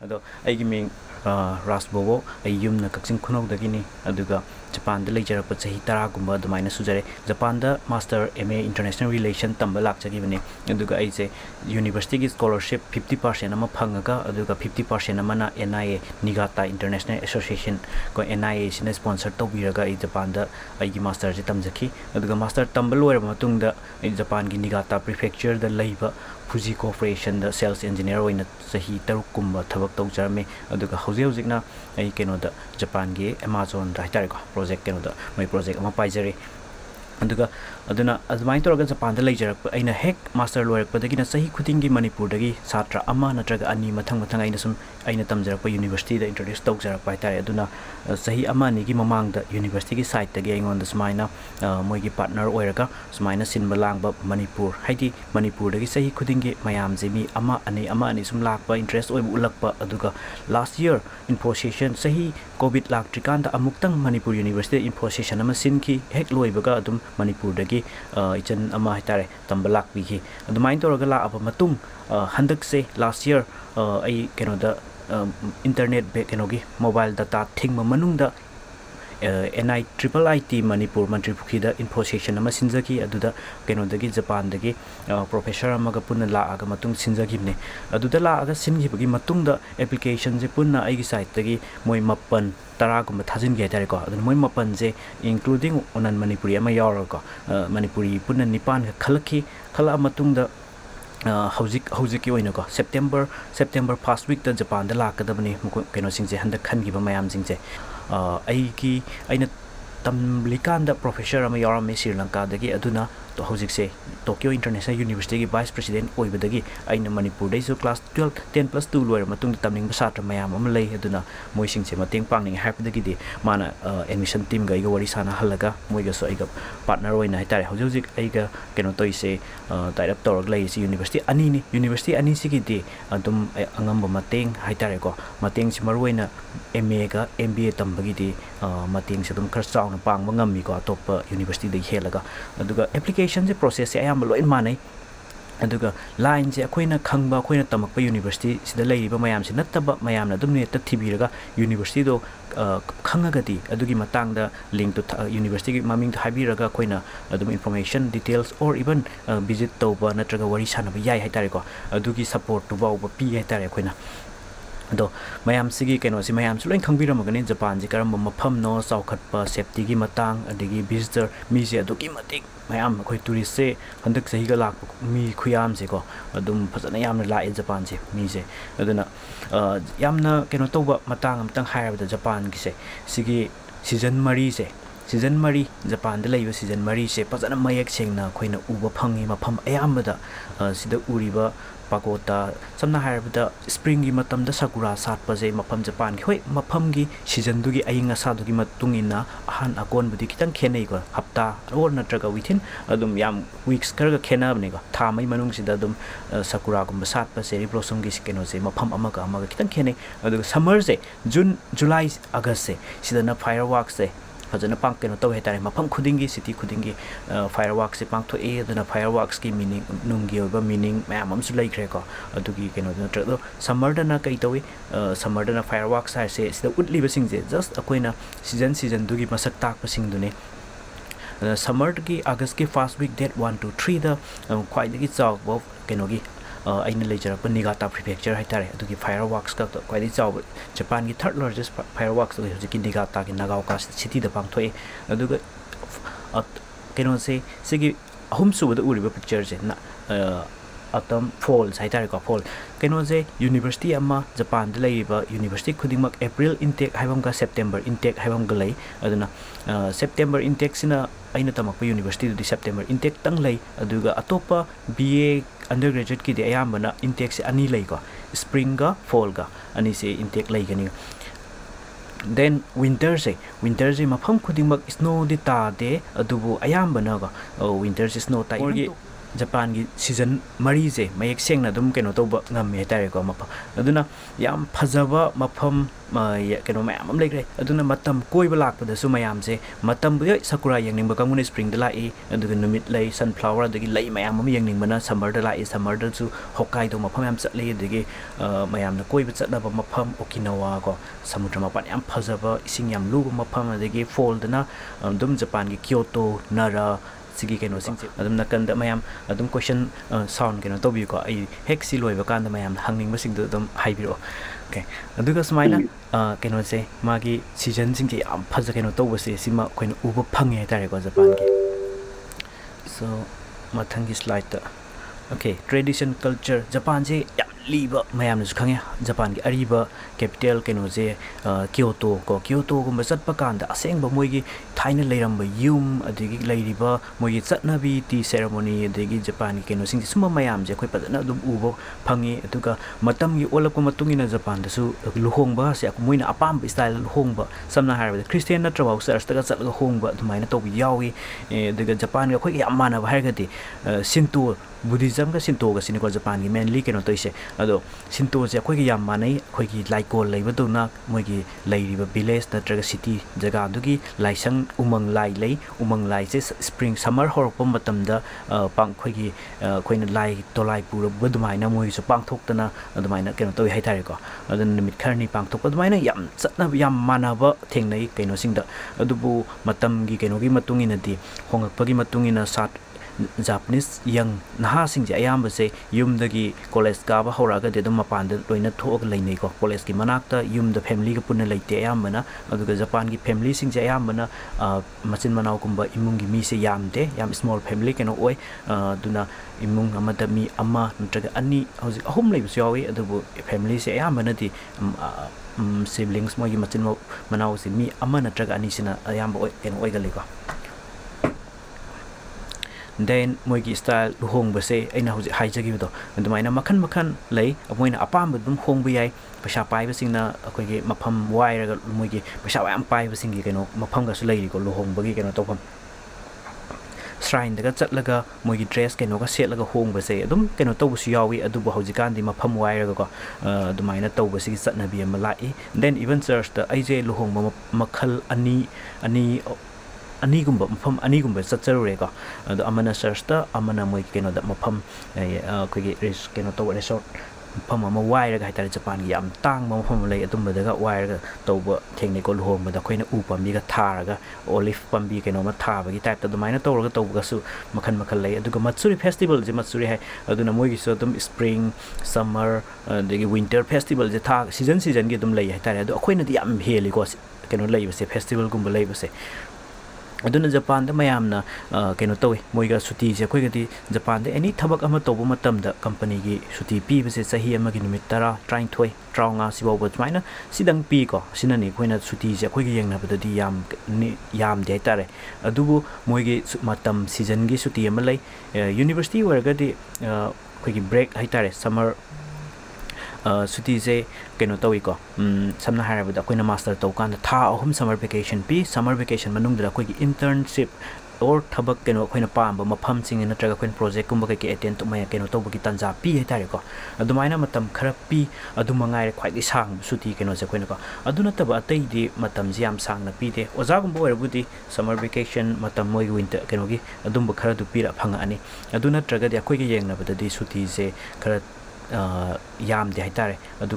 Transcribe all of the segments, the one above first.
अदो आइगी मिंग रासबोबो आई युम न कक्सिंग खुनौ दगिनी अदुगा जापान द लेजर गुम द माइनस सुजरे जापान द मास्टर इंटरनेशनल रिलेशन तब लाक्चगी बने अदुगा की स्कॉलरशिप फिफ्टी पर्सेंट अमा फंगगा अदुगा 50% अमा ना एनआईए निगाता इंटरनेशनल एसोसीएसन को एनआईए सिने स्पोंसर तौबिरगा आई जापान द मास्टर से तमजी मास्टर तब लोयर मतुंग द की निगाता प्रीफेक्चर ꯐꯨꯖꯤ ꯀꯣꯔꯄꯣꯔꯦꯁꯟꯗ ꯁꯦꯜꯁ ꯏꯟꯖꯤꯅꯤꯌꯔ ꯑꯣꯏꯅ ꯆꯍꯤ ꯇꯔꯨꯛꯀꯨꯝꯕ ꯊꯕꯛ ꯇꯧꯖꯔꯝꯃꯤ ꯑꯗꯨꯒ ꯍꯧꯖꯤꯛ ꯍꯧꯖꯤꯛꯅ ꯑꯩ ꯀꯩꯅꯣꯗ ꯖꯄꯥꯟꯒꯤ ꯑꯦꯃꯥꯖꯣꯟꯗ ꯍꯥꯏꯇꯥꯔꯦꯀꯣ ꯄ꯭ꯔꯣꯖꯦꯛ ꯀꯩꯅꯣꯗ ꯃꯣꯏ ꯄ꯭ꯔꯣꯖꯦꯛ ꯑꯃ ꯄꯥꯏꯖꯔꯤ ꯑꯗꯨꯒ ꯑꯗꯨꯅ ꯑꯗꯨꯃꯥꯏꯅ ꯇꯧꯔꯒ ꯖꯄꯥꯟꯗ ꯂꯩꯖꯔꯛꯄ ꯑꯩꯅ ꯍꯦꯛ ꯃꯥꯁꯇꯔ ꯂꯣꯏꯔꯛꯄꯗꯒꯤꯅ ꯆꯍꯤ ꯈꯨꯗꯤꯡꯒꯤ ꯃꯅꯤꯄꯨꯔꯗꯒꯤ ꯁꯥꯇ꯭ꯔ ꯑꯃ ꯅꯠꯇ꯭ꯔꯒ ꯑꯅꯤ ꯃꯊꯪ ꯃꯊꯪ ꯑꯩꯅ ꯁꯨꯝ ꯑꯩꯅ ꯇꯝꯖꯔꯛꯄ ꯌꯨꯅꯤꯚꯔꯁꯤꯇꯤꯗ ꯏꯟꯇ꯭ꯔꯣꯗ꯭ꯌꯨꯁ ꯇꯧꯖꯔꯛꯄ ꯍꯥꯏꯇꯥꯔꯦ ꯑꯗꯨꯅ ꯆꯍꯤ ꯑꯃ ꯑꯅꯤꯒꯤ ꯃꯃꯥꯡꯗ ꯌꯨꯅꯤꯚꯔꯁꯤꯇꯤꯒꯤ ꯁꯥꯏꯠꯇꯒꯤ ꯑꯩꯉꯣꯟꯗ ꯁꯨꯃꯥꯏꯅ ꯃꯣꯏꯒꯤ ꯄꯥꯔꯠꯅꯔ ꯑꯣꯏꯔꯒ ꯁꯨꯃꯥꯏꯅ ꯁꯤꯟꯕ ꯂꯥꯡꯕ ꯃꯅꯤꯄꯨꯔ ꯍꯥꯏꯗꯤ ꯃꯅꯤꯄꯨꯔꯗꯒꯤ ꯆꯍꯤ ꯈꯨꯗꯤꯡꯒꯤ ꯃꯌꯥꯝꯁꯦ ꯃꯤ ꯑꯃ ꯑꯅꯤ ꯑꯃ ꯑꯅꯤ ꯁꯨꯝ ꯂꯥꯛꯄ ꯏꯟꯇꯔꯦꯁ ꯑꯣꯏꯕ ꯎꯠꯂꯛꯄ ꯑꯗꯨꯒ ꯂꯥꯁ ꯌꯔ ꯏꯟꯐꯣꯁꯦꯁꯟ ꯆꯍꯤ ꯀꯣꯚꯤꯗ ꯂꯥꯛꯇ꯭ꯔꯤꯀꯥꯟꯗ ꯑꯃꯨꯛꯇꯪ ꯃꯅꯤꯄꯨꯔ ꯌꯨꯅꯤꯚꯔꯁꯤꯇꯤꯗ ꯏꯟꯐꯣꯁꯦꯁꯟ ꯑꯃ ꯁꯤꯟꯈꯤ ꯍꯦꯛ ꯂꯣꯏꯕꯒ ꯑꯗꯨꯝ ꯃꯅꯤꯄꯨꯔꯗꯒꯤ ꯏꯆꯟ ꯑꯃ ꯍꯥꯏꯇꯥꯔꯦ ꯇꯝꯕ ꯂꯥꯛꯄꯤꯈꯤ ꯑꯗꯨꯃꯥꯏꯅ ꯇꯧꯔꯒ ꯂꯥꯛꯑꯕ ꯃꯇꯨꯡ ꯍꯟꯗꯛꯁꯦ ꯂꯥꯁ ꯌꯔ ꯑꯩ ꯀꯩꯅꯣꯗ ꯏꯟꯇꯔꯅꯦꯠ ꯀꯩꯅꯣꯒꯤ ꯃꯣꯕꯥꯏꯜ ꯗꯇꯥ ꯊꯤꯡꯕ ꯃꯅꯨꯡꯗ N I triple I T Manipur ꯃꯟꯇ꯭ꯔꯤ ꯄꯨꯈ꯭ꯔꯤꯗ ꯏꯟꯐꯣꯁꯦꯁꯟ ꯑꯃ ꯁꯤꯟꯖꯈꯤ ꯑꯗꯨꯗ ꯀꯩꯅꯣꯗꯒꯤ ꯖꯄꯥꯟꯗꯒꯤ ꯄ꯭ꯔꯣꯐꯦꯁꯔ ꯑꯃꯒ ꯄꯨꯟꯅ ꯂꯥꯛꯑꯒ ꯃꯇꯨꯡ ꯁꯤꯟꯖꯈꯤꯕꯅꯤ ꯑꯗꯨꯗ ꯂꯥꯛꯑꯒ ꯁꯤꯟꯈꯤꯕꯒꯤ ꯃꯇꯨꯡꯗ ꯑꯦꯄ꯭ꯂꯤꯀꯦꯁꯟꯁꯦ ꯄꯨꯟꯅ ꯑꯩꯒꯤ ꯁꯥꯏꯠꯇꯒꯤ ꯃꯣꯏ ꯃꯥꯄꯟ ꯇꯔꯥꯒꯨꯝꯕ ꯊꯥꯖꯤꯟꯒꯦ ꯍꯥꯏꯇꯥꯔꯦꯀோ ꯑꯗꯨꯅ ꯃꯣꯏ ꯃꯥꯄꯟꯁꯦ ꯏꯟꯀ꯭ꯂꯨꯗꯤꯡ ꯑꯣꯅꯟ ꯃꯅꯤꯄꯨꯔꯤ ꯑꯃ ꯌꯥꯎꯔꯒꯀꯣ ꯃꯅꯤꯄꯨꯔꯤ ꯄꯨꯟꯅ ꯅꯤꯄꯥꯟꯒ ꯈꯜꯂꯛꯈꯤ ꯈꯜꯂꯛꯑ ꯃꯇꯨꯡꯗ ꯍꯧꯖꯤꯛ ꯍꯧꯖꯤꯛꯀꯤ ꯑꯣꯏꯅꯀꯣ ꯁꯦꯞꯇꯦꯝꯕꯔ ꯁꯦꯞꯇꯦꯝꯕꯔ ꯐꯥꯔꯁ ꯋꯤꯛꯇ ꯖꯄꯥꯟꯗ ꯂꯥꯛꯀꯗꯕꯅꯤ ꯀꯩꯅꯣꯁꯤꯡꯁꯦ ꯍꯟꯗꯛ ꯈꯟꯈꯤꯕ ꯃꯌꯥꯝꯁꯤꯡꯁꯦ ꯑꯩꯒꯤ ꯑꯩꯅ ꯇꯝꯂꯤꯀꯥꯟꯗ ꯄ꯭ꯔꯣꯐꯦꯁꯔ ꯑꯃ ꯌꯥꯎꯔꯝꯃꯤ ꯁ꯭ꯔꯤ ꯂꯪꯀꯥꯗꯒꯤ ꯑꯗꯨꯅ ꯍꯧꯖꯤꯛꯁꯦ ꯇꯣꯀꯤꯌꯣ ꯏꯟꯇꯔꯅꯦꯁꯅꯦꯜ ꯌꯨꯅꯤꯚꯔꯁꯤꯇꯤꯒꯤ ꯚꯥꯏꯁ ꯄ꯭ꯔꯁꯤꯗꯦꯟ ꯑꯣꯏꯕꯗꯒꯤ ꯑꯩꯅ ꯃꯅꯤꯄꯨꯔꯗꯩꯁꯨ class twelve ten plus two ꯂꯣꯏꯔꯕ ꯃꯇꯨꯡꯗ ꯇꯝꯅꯤꯡꯕ ꯁꯥꯇ꯭ꯔ ꯃꯌꯥꯝ ꯑꯃ ꯂꯩ ꯑꯗꯨꯅ ꯃꯣꯏꯁꯤꯡꯁꯦ ꯃꯇꯦꯡ ꯄꯥꯡꯅꯤꯡꯉꯦ ꯍꯥꯏꯕꯗꯒꯤꯗꯤ ꯃꯥꯅ ꯑꯦꯗꯃꯤꯁꯟ ꯇꯤꯝꯒ ꯑꯩꯒ ꯋꯥꯔꯤ ꯁꯥꯟꯅꯍꯜꯂꯒ ꯃꯣꯏꯒꯁꯨ ꯑꯩꯒ ꯄꯥꯔꯠꯅꯔ ꯑꯣꯏꯅ ꯍꯥꯏꯇꯥꯔꯦ ꯍꯧꯖꯤꯛ ꯍꯧꯖꯤꯛ ꯑꯩꯒ ꯀꯩꯅꯣ ꯇꯧꯔꯤꯁꯦ ꯇꯥꯏꯠ ꯑꯞ ꯇꯧꯔꯒ ꯂꯩꯔꯤꯁꯤ ꯌꯨꯅꯤꯚꯔꯁꯤꯇꯤ ꯑꯅꯤꯅꯤ ꯌꯨꯅꯤꯚꯔꯁꯤꯇꯤ ꯑꯅꯤꯁꯤꯒꯤꯗꯤ ꯑꯗꯨꯝ ꯑꯉꯝꯕ ꯃꯇꯦꯡ ꯍꯥꯏꯇꯥꯔꯦꯀꯣ ꯃꯇꯦꯡꯁꯤ ꯃꯔꯨꯑꯣꯏꯅ ꯑꯦꯝ ꯑꯦꯒ ꯑꯦꯝ ꯕꯤ ꯑꯦ ꯇꯝꯕꯒꯤꯗꯤ ꯃꯇꯦꯡꯁꯦ ꯑꯗꯨꯝ ꯈꯔ ꯆꯥꯎꯅ ꯄꯥꯡꯕ ꯉꯝꯃꯤꯀꯣ ꯑꯇꯣꯞꯄ ꯌꯨꯅꯤꯚꯔꯁꯤꯇꯤꯗꯒꯤ ꯍꯦꯜꯂꯒ ꯑꯗꯨꯒ ꯑꯦꯄ꯭ꯂꯤꯀꯦꯁꯟꯁꯦ ꯄ꯭ꯔꯣꯁꯦꯁꯁꯦ ꯑꯌꯥꯝꯕ ꯂꯣꯏ ꯃꯥꯟꯅꯩ ꯑꯗꯨꯒ ꯂꯥꯏꯟꯁꯦ ꯑꯩꯈꯣꯏꯅ ꯈꯪꯕ ꯑꯩꯈꯣꯏꯅ ꯇꯝꯃꯛꯄ ꯌꯨꯅꯤꯚꯔꯁꯤꯇꯤ ꯁꯤꯗ ꯂꯩꯔꯤꯕ ꯃꯌꯥꯝꯁꯦ ꯅꯠꯇꯕ ꯃꯌꯥꯝꯅ ꯑꯗꯨꯝ ꯅꯦꯠꯇ ꯊꯤꯕꯤꯔꯒ ꯌꯨꯅꯤꯚꯔꯁꯤꯇꯤꯗꯣ ꯈꯪꯉꯒꯗꯤ ꯑꯗꯨꯒꯤ ꯃꯇꯥꯡꯗ ꯂꯤꯡꯛꯇꯣ ꯌꯨꯅꯤꯚꯔꯁꯤꯇꯤꯒꯤ ꯃꯃꯤꯡꯗꯣ ꯍꯥꯏꯕꯤꯔꯒ ꯑꯩꯈꯣꯏꯅ ꯑꯗꯨꯝ information details or even visit ꯇꯧꯕ ꯅꯠꯇ꯭ꯔꯒ ꯋꯥꯔꯤ ꯁꯥꯟꯅꯕ ꯌꯥꯏ ꯍꯥꯏꯇꯥꯔꯦꯀꯣ ꯑꯗꯨꯒꯤ ꯁꯞꯄꯣꯔꯠꯇꯨ ꯐꯥꯎꯕ ꯄꯤ ꯍꯥꯏꯇꯥꯔꯦ ꯑꯩꯈꯣꯏꯅ अदो मैम से कहोसी मैम लोन खाबीरमगनी जापान से करम मफमनो चौखप सेफ्टी की मतंग अदी विजिटर मीसे अदुकी मतिक मैम अखोई टूरिस्ट से हंदक सही का लाप मी खुयाम से को अदुम फजना याम लाए जापान से मीसे अदना याम कनो तौब मतंग अमतंग हायबद जापान की से सिगी सीज़न मरी से सीज़न मरी जापान लेव सीज़न मरी से फजना मयक सेंगना अखोइना उब फंगी मफम अयामदा सिद उरीबा ꯄꯥꯀꯣꯇꯥ ꯁꯝꯅ ꯍꯥꯏꯔꯕꯗ ꯁ꯭ꯄ꯭ꯔꯤꯡꯒꯤ ꯃꯇꯝꯗ ꯁꯀꯨꯔꯥ ꯁꯥꯠꯄꯁꯦ ꯃꯐꯝ ꯖꯄꯥꯟꯒꯤ ꯍꯣꯏ ꯃꯐꯝꯒꯤ ꯁꯤꯖꯟꯗꯨꯒꯤ ꯑꯏꯪ ꯑꯁꯥꯗꯨꯒꯤ ꯃꯇꯨꯡ ꯏꯟꯅ ꯑꯍꯥꯟ ꯑꯀꯣꯟꯕꯗꯤ ꯈꯤꯇꯪ ꯈꯦꯠꯅꯩꯀꯣ ꯍꯞꯇꯥ ꯑꯣꯔ ꯅꯠꯇ꯭ꯔꯒ ꯋꯤꯊꯤꯟ ꯑꯗꯨꯝ ꯌꯥꯝ ꯋꯤꯛꯁ ꯈꯔꯒ ꯈꯦꯠꯅꯕꯅꯦꯀꯣ ꯊꯥ ꯑꯃꯒꯤ ꯃꯅꯨꯡꯁꯤꯗ ꯑꯗꯨꯝ ꯁꯀꯨꯔꯥꯒꯨꯝꯕ ꯁꯥꯠꯄ ꯆꯦꯔꯤ ꯕ꯭ꯂꯣꯁꯝꯒꯤ ꯀꯩꯅꯣꯁꯦ ꯃꯐꯝ ꯑꯃꯒ ꯑꯃꯒ ꯈꯤꯇꯪ ꯈꯦꯠꯅꯩ ꯑꯗꯨꯒ ꯁꯝꯃꯔꯁꯦ ꯖꯨꯟ ꯖꯨꯂꯥꯏ ꯑꯥꯒꯁꯁꯦ ꯁꯤꯗꯅ ꯐꯥꯏꯔ ꯋꯥꯛꯁꯦ फजन पाक कनो तौ है तारे मफम सिटी खुदिंगी फायर वर्क से पाक थोए फायर वर्क्स की मीनिंग नुंगी होगा मीनिंग मैम हम सु लेखरे को समर दना कई तौ समर दना फायर वर्क्स है से जे जस्ट अकोइना सीज़न सीज़न दुगी मसक ताक दुने समर की अगस्त की first week date one two three the quite की ꯑꯩꯅ ꯂꯩꯖꯔꯛꯄ ꯅꯤꯒꯥꯇꯥ ꯄ꯭ꯔꯤꯐꯦꯛꯆꯔ ꯍꯥꯏꯇꯥꯔꯦ ꯑꯗꯨꯒꯤ ꯐꯥꯏꯔ ꯋꯥꯛꯁꯀ ꯈ꯭ꯋꯥꯏꯗꯒꯤ ꯆꯥꯎꯕ ꯖꯄꯥꯟꯒꯤ ꯊꯔꯠ ꯂꯥꯔꯖꯦꯁ ꯐꯥꯏꯔ ꯋꯥꯛꯁ ꯍꯧꯖꯤꯛꯀꯤ ꯅꯤꯒꯥꯇꯥꯒꯤ ꯅꯥꯒꯥꯎꯀꯥ ꯁꯤꯇꯤꯗ ꯄꯥꯡꯊꯣꯛꯑꯦ ꯑꯗꯨꯒ ꯀꯩꯅꯣꯁꯦ ꯁꯤꯒꯤ ꯑꯍꯨꯝꯁꯨꯕꯗ ꯎꯔꯤꯕ ꯄꯤꯛꯆꯔꯁꯦ ꯑꯇꯝ ꯐꯣꯜꯁ ꯍꯥꯏꯇꯥꯔꯦꯀꯣ ꯐꯣꯜ ꯀꯩꯅꯣꯁꯦ ꯌꯨꯅꯤꯚꯔꯁꯤꯇꯤ ꯑꯃ ꯖꯄꯥꯟꯗ ꯂꯩꯔꯤꯕ ꯌꯨꯅꯤꯚꯔꯁꯤꯇꯤ ꯈꯨꯗꯤꯡꯃꯛ ꯑꯦꯄ꯭ꯔꯤꯜ ꯏꯟꯇꯦꯛ ꯍꯥꯏꯕ ꯑꯃꯒ ꯁꯦꯞꯇꯦꯝꯕꯔ ꯏꯟꯇꯦꯛ ꯍꯥꯏꯕ ꯑꯃꯒ ꯂꯩ ꯑꯗꯨꯅ ꯁꯦꯞꯇꯦꯝꯕꯔ ꯏꯟꯇꯦꯛꯁꯤꯅ ꯑꯩꯅ ꯇꯝꯃꯛꯄ ꯌꯨꯅꯤꯚꯔꯁꯤꯇꯤꯗꯨꯗꯤ ꯁꯦꯞꯇꯦꯝꯕꯔ ꯏꯟꯇꯦꯛꯇꯪ ꯂꯩ ꯑꯗꯨꯒ ꯑꯇꯣꯞꯄ ꯕꯤ ꯑꯦ ꯑꯟꯗꯔ ꯒ꯭ꯔꯦꯖꯨꯋꯦꯠꯀꯤꯗꯤ ꯑꯌꯥꯝꯕꯅ ꯏꯟꯇꯦꯛꯁꯦ ꯑꯅꯤ ꯂꯩꯀꯣ ꯁ꯭ꯄ꯭ꯔꯤꯡꯒ ꯐꯣꯜꯒ ꯑꯅꯤꯁꯦ ꯏꯟꯇꯦꯛ ꯂꯩꯒꯅꯤ ꯗꯦꯟ ꯋꯤꯟꯇꯔꯁꯦ ꯋꯤꯟꯇꯔꯁꯦ ꯃꯐꯝ ꯈꯨꯗꯤꯡꯃꯛ ꯁ꯭ꯅꯣꯗꯤ ꯇꯥꯗꯦ ꯑꯗꯨꯕꯨ ꯑꯌꯥꯝꯕꯅꯀꯣ ꯋꯤꯟꯇꯔꯁꯦ Japan gi season mari je mayak seng na dum keno to ba ngam he tare ko ma aduna yam phajaba mapham keno ma am lek re aduna matam koi ba lak da su mayam je matam bu sakura yang ning ba kamun spring da lai e, aduna numit lai sunflower da gi lai mayam am yang ning mana summer da lai e, summer da su hokkaido mapham yam chat lai da gi uh, mayam na koi ba chat da ba mapham okinawa ko. Samudra mapan yam phajaba ising yam lu mapham da gi Fold, da na um, dum japan gi kyoto nara ꯁꯤꯒꯤ ꯀꯩꯅꯣꯁꯤꯡꯁꯦ ꯑꯗꯨꯝ ꯅꯥꯀꯟꯗ ꯃꯌꯥꯝ ꯑꯗꯨꯝ ꯀꯣꯏꯁꯟ sound ꯀꯩꯅꯣ ꯇꯧꯕꯤꯌꯨꯀꯣ ꯑꯩ ꯍꯦꯛ ꯁꯤ ꯂꯣꯏꯕ ꯀꯥꯟꯗ ꯃꯌꯥꯝ ꯍꯪꯅꯤꯡꯕꯁꯤꯡꯗꯣ ꯑꯗꯨꯝ ꯍꯥꯏꯕꯤꯔꯛꯑꯣ ꯑꯣꯀꯦ ꯑꯗꯨꯒ ꯁꯨꯃꯥꯏꯅ ꯀꯩꯅꯣꯁꯦ ꯃꯥꯒꯤ ꯁꯤꯖꯟꯁꯤꯡꯁꯦ ꯌꯥꯝ ꯐꯖ ꯀꯩꯅꯣ ꯇꯧꯕꯁꯦ ꯁꯤꯃ ꯑꯩꯈꯣꯏꯅ ꯎꯕ ꯐꯪꯉꯦ ꯍꯥꯏꯇꯥꯔꯦꯀꯣ ꯖꯄꯥꯟꯒꯤ ꯁꯣ ꯃꯊꯪꯒꯤ ꯁ꯭ꯂꯥꯏꯗꯇ ओके ट्रेडिसन कल्चर जापान से लीब मैम खाने जपान की अरब कैपिटल कैनोजे क्योटो को क्योटो गुम चतपकान असेंब मोई थाने लेरम यूम अब मोई चटनाबी ती सेरमोनी जपान की कैनो सिंह सूम मैम से उब फंगी ओल्पन जपान लुहब से मोन अपाम स्टाइल लुहब सब ख्रिस्टन नत्र चर्चद चल हों अम तौर जपान अखोई मानव है सिंटो बुद्धिज्म सिंटोगे जपान की मेनली कैनो तो ba christian na trawa sa sta ga chat ga hong ba thumai na to bi yawi adigi japan ga khoi yam mana ba har ga ti sintu buddhism ka sinto ga siniko japan gi mainly keno to ise ado sinto je khoi gi yam manai khoi gi laiko leiba tu na moi gi leiriba village natraga city jaga du gi laisang umang lai lei umang lai se spring summer hor pom matam da pang khoi gi khoi na lai to lai pura budumai na moi so pang thok tana then moi gi style lu hong ba se aina hu hai jagi do and mai na makhan makhan lai lei amoina apam dum hong bi ai pasha pai ba sing na akoi gi mapham wai ra moi gi pasha am pai ba sing gi keno mapham ga su lai ko lu hong ba gi keno to pham shrine daga chatlaga moi gi dress keno ga set laga hong ba se adum keno to bu su yawi adu bu hauji kan di mapham wai ra ko adu mai na to ba si chatna bi am lai then even church the ai je lu hong ma makhal ani ani anigumba mafam anigumba chatcharure ko ado amana search ta amana moi keno da mafam kogi res keno to resort mafam ama wai raga haitare japan gi yam tang ma mafam lei atum ba daga wai raga to ba theng ne ko luhom ba da khoina u pambi ga tharaga olive pambi keno ma tha ba gi type ta dumaina to raga to ga su makhan makhan lei aduga matsuri festival je matsuri Japan मैं कौ तौ मोग सूटी अखोग Japan एनी थबक company की सूटी पीबसे चाही तरह तरथो तरवा सुमायन सिदंग पीको इसने सूटी अखोगी यदे तारे अब मोगी की सूटी ले यूनिवर्सिटी होगी ब्रेक है समर ꯁꯨꯇꯤꯁꯦ ꯀꯩꯅꯣ ꯇꯧꯏꯀꯣ ꯁꯝꯅ ꯍꯥꯏꯔꯕꯗ ꯑꯩꯈꯣꯏꯅ ꯃꯥꯁꯇꯔ ꯇꯧꯀꯥꯟꯗ ꯊꯥ ꯑꯍꯨꯝ ꯁꯝꯃꯔ ꯚꯦꯀꯦꯁꯟ ꯄꯤ ꯁꯝꯃꯔ ꯚꯦꯀꯦꯁꯟ ꯃꯅꯨꯡꯗ ꯑꯩꯈꯣꯏꯒꯤ ꯏꯟꯇꯔꯟꯁꯤꯞ ꯑꯣꯔ ꯊꯕꯛ ꯀꯩꯅꯣ ꯑꯩꯈꯣꯏꯅ ꯄꯥꯝꯕ ꯃꯐꯝꯁꯤꯡ ꯅꯠꯇ꯭ꯔꯒ ꯑꯩꯈꯣꯏꯅ ꯄ꯭ꯔꯣꯖꯦꯛꯀꯨꯝꯕ ꯀꯩꯀꯩ ꯑꯦꯇꯦꯟ ꯇꯧꯕ ꯀꯩꯅꯣ ꯇꯧꯕꯒꯤ ꯇꯥꯟꯖꯥ ꯄꯤ ꯍꯥꯏꯇꯥꯔꯦꯀꯣ ꯑꯗꯨꯃꯥꯏꯅ ꯃꯇꯝ ꯈꯔ ꯄꯤ ꯑꯗꯨ ꯃꯉꯥꯏꯔꯦ ꯈ꯭ꯋꯥꯏꯗꯒꯤ ꯁꯥꯡꯕ ꯁꯨꯇꯤ ꯀꯩꯅꯣꯁꯦ ꯑꯩꯈꯣꯏꯅꯀꯣ ꯑꯗꯨ ꯅꯠꯇꯕ ꯑꯇꯩꯗꯤ ꯃꯇꯝꯁꯦ ꯌꯥꯝ ꯁꯥꯡꯅ ꯄꯤꯗꯦ ꯑꯣꯖꯥꯒꯨꯝꯕ ꯑꯣꯏꯔꯕꯨꯗꯤ ꯁꯝꯃꯔ ꯚꯦꯀꯦꯁꯟ ꯃꯇꯝ ꯃꯣꯏꯒꯤ ꯋꯤꯟꯇꯔ ꯀꯩꯅꯣꯒꯤ ꯑꯗꯨꯝꯕ ꯈꯔꯗꯨ ꯄꯤꯔ ꯐꯪꯉꯛꯑꯅꯤ ꯑꯗꯨ ꯅꯠꯇ꯭ꯔꯒꯗꯤ ꯑꯩꯈꯣꯏꯒ ꯌꯦꯡꯅꯕꯗꯗꯤ ꯁꯨꯇꯤꯁꯦ ꯈꯔ vacation manung da koi internship or thabak keno khoina pamba mafam sing na traga khoin project kumba ke attend to maya keno to buki tanja pi he tare ko adumaina matam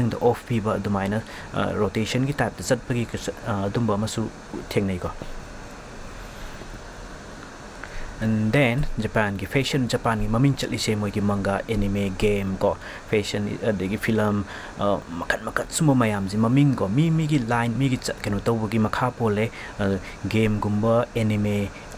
khara pi adu mangai khwai di sang suti keno se khoina ko aduna taba atai di matam ji am and then japan gi fashion japan gi mamin chali se mo gi manga anime game go fashion uh, de gi film uh, makat makat sumo mayam ji mamin go mi mi gi line mi gi kanu to gi makha pole uh, game gumba anime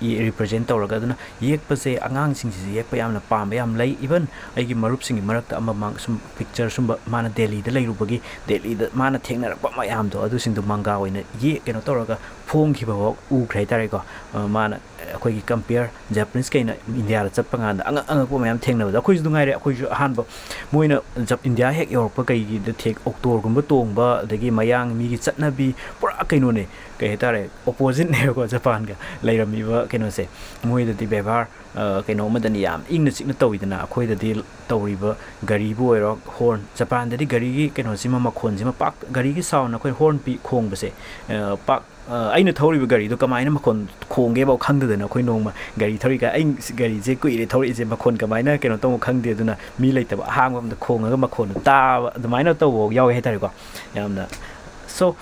सिंसे लाई येक मोगी picture से cartoon गुमसिने represent समना हारबदा अखोगी poster अमा थेटप मतमदा कइनोम येगति अयेकपदुना represent तौरगति फट येंबदा खंगमिको पाबगी मुहुत्ता इरमगि याम सांगना इरमे खलो इबसि पाबे याम तल्ले तारेको अदुना picture दुदा represent तौरगा अदुना येकपसे आगांग सिंसे येकप यामना पाम याम लई इवन अइगी मरुप सिंगी मरक्ता अमा मांग सुम पिक्चर सुम माना दिल्ली दा लैरुबगी दिल्ली दा माना थेंगनरप मयामदो अदु सिंदु मंगा ओइना ये केनो तौरगा फोंखिबा उख्रै तारेको माना ꯑꯩꯈꯣꯏꯒꯤ ꯀꯝꯄꯤꯌꯔ ꯖꯄꯅꯤꯁ ꯀꯩꯅ ꯏꯟꯗꯤꯌꯥꯗ ꯆꯠꯄ ꯀꯥꯟꯗ ꯑꯉꯛ ꯑꯉꯛꯄ ꯃꯌꯥꯝ ꯊꯦꯡꯅꯕꯗ ꯑꯩꯈꯣꯏꯁꯨ ꯉꯥꯏꯔꯦ ꯑꯩꯈꯣꯏꯁꯨ ꯑꯍꯥꯟꯕ ꯃꯣꯏꯅ ꯏꯟꯗꯤꯌꯥ ꯍꯦꯛ ꯌꯧꯔꯛꯄ ꯀꯩꯒꯤꯗ ꯊꯦꯛ ꯑꯣꯛꯇꯣꯔꯒꯨꯝꯕ ꯇꯣꯡꯕ ꯑꯗꯒꯤ ꯃꯌꯥꯡ ꯃꯤꯒꯤ ꯆꯠꯅꯕꯤ ꯄꯨꯔꯥ ꯀꯩꯅꯣꯅꯦ ꯀꯩ ꯍꯥꯏꯇꯥꯔꯦ ꯑꯣꯄꯣꯖꯤꯠꯅꯦꯕꯀꯣ ꯖꯄꯥꯟꯒ ꯂꯩꯔꯝꯃꯤꯕ ꯀꯩꯅꯣꯁꯦ ꯃꯣꯏꯗꯗꯤ ꯕꯦꯕꯥꯔ ꯀꯩꯅꯣ ꯑꯃꯗꯅꯤ ꯌꯥꯝ ꯏꯪꯅ ꯆꯤꯛꯅ ꯇꯧꯋꯤꯗꯅ ꯑꯩꯈꯣꯏꯗꯗꯤ ꯇꯧꯔꯤꯕ ꯒꯥꯔꯤꯕꯨ ꯑꯣꯏꯔꯣ ꯍꯣꯔꯟ ꯖꯄꯥꯟꯗꯗꯤ ꯒꯥꯔꯤꯒꯤ ꯀꯩꯅꯣꯁꯤꯃ ꯃꯈꯣꯟꯁꯤꯃ ꯄꯥꯛ ꯒꯥꯔꯤꯒꯤ ꯁꯥꯎꯟ ꯑꯩꯈꯣꯏ ꯍꯣꯔꯟ ꯄꯤ ꯈꯣꯡꯕꯁꯦ ꯄꯥꯛ ꯑꯩꯅ ꯊꯧꯔꯤꯕ ꯒꯥꯔꯤꯗꯣ ꯀꯃꯥꯏꯅ ꯃꯈꯣꯟ ꯈꯣꯡꯒꯦꯐꯥꯎ ꯈꯪꯗꯗꯅ ꯑꯩꯈꯣꯏ ꯅꯣꯡꯃ ꯒꯥꯔꯤ ꯊꯧꯔꯤꯀꯥꯟ ꯑꯩ ꯒꯥꯔꯤꯁꯦ ꯀꯨꯏꯔꯦ ꯊꯧꯔꯛꯏꯁꯦ ꯃꯈꯣꯟ ꯀꯃꯥꯏꯅ ꯀꯩꯅꯣ ꯇꯧꯕ ꯈꯪꯗꯦ ꯑꯗꯨꯅ ꯃꯤ ꯂꯩꯇꯕ ꯑꯍꯥꯡꯕ ꯑꯝꯗ ꯈꯣꯡꯉꯒ ꯃꯈꯣꯟꯗꯣ ꯇꯥꯕ ꯑꯗꯨꯃꯥꯏꯅ ꯇꯧꯕ ꯌꯥꯎꯋꯦ ꯍꯥꯏꯇꯥꯔꯦꯀꯣ ꯌꯥꯝꯅ ꯁꯣ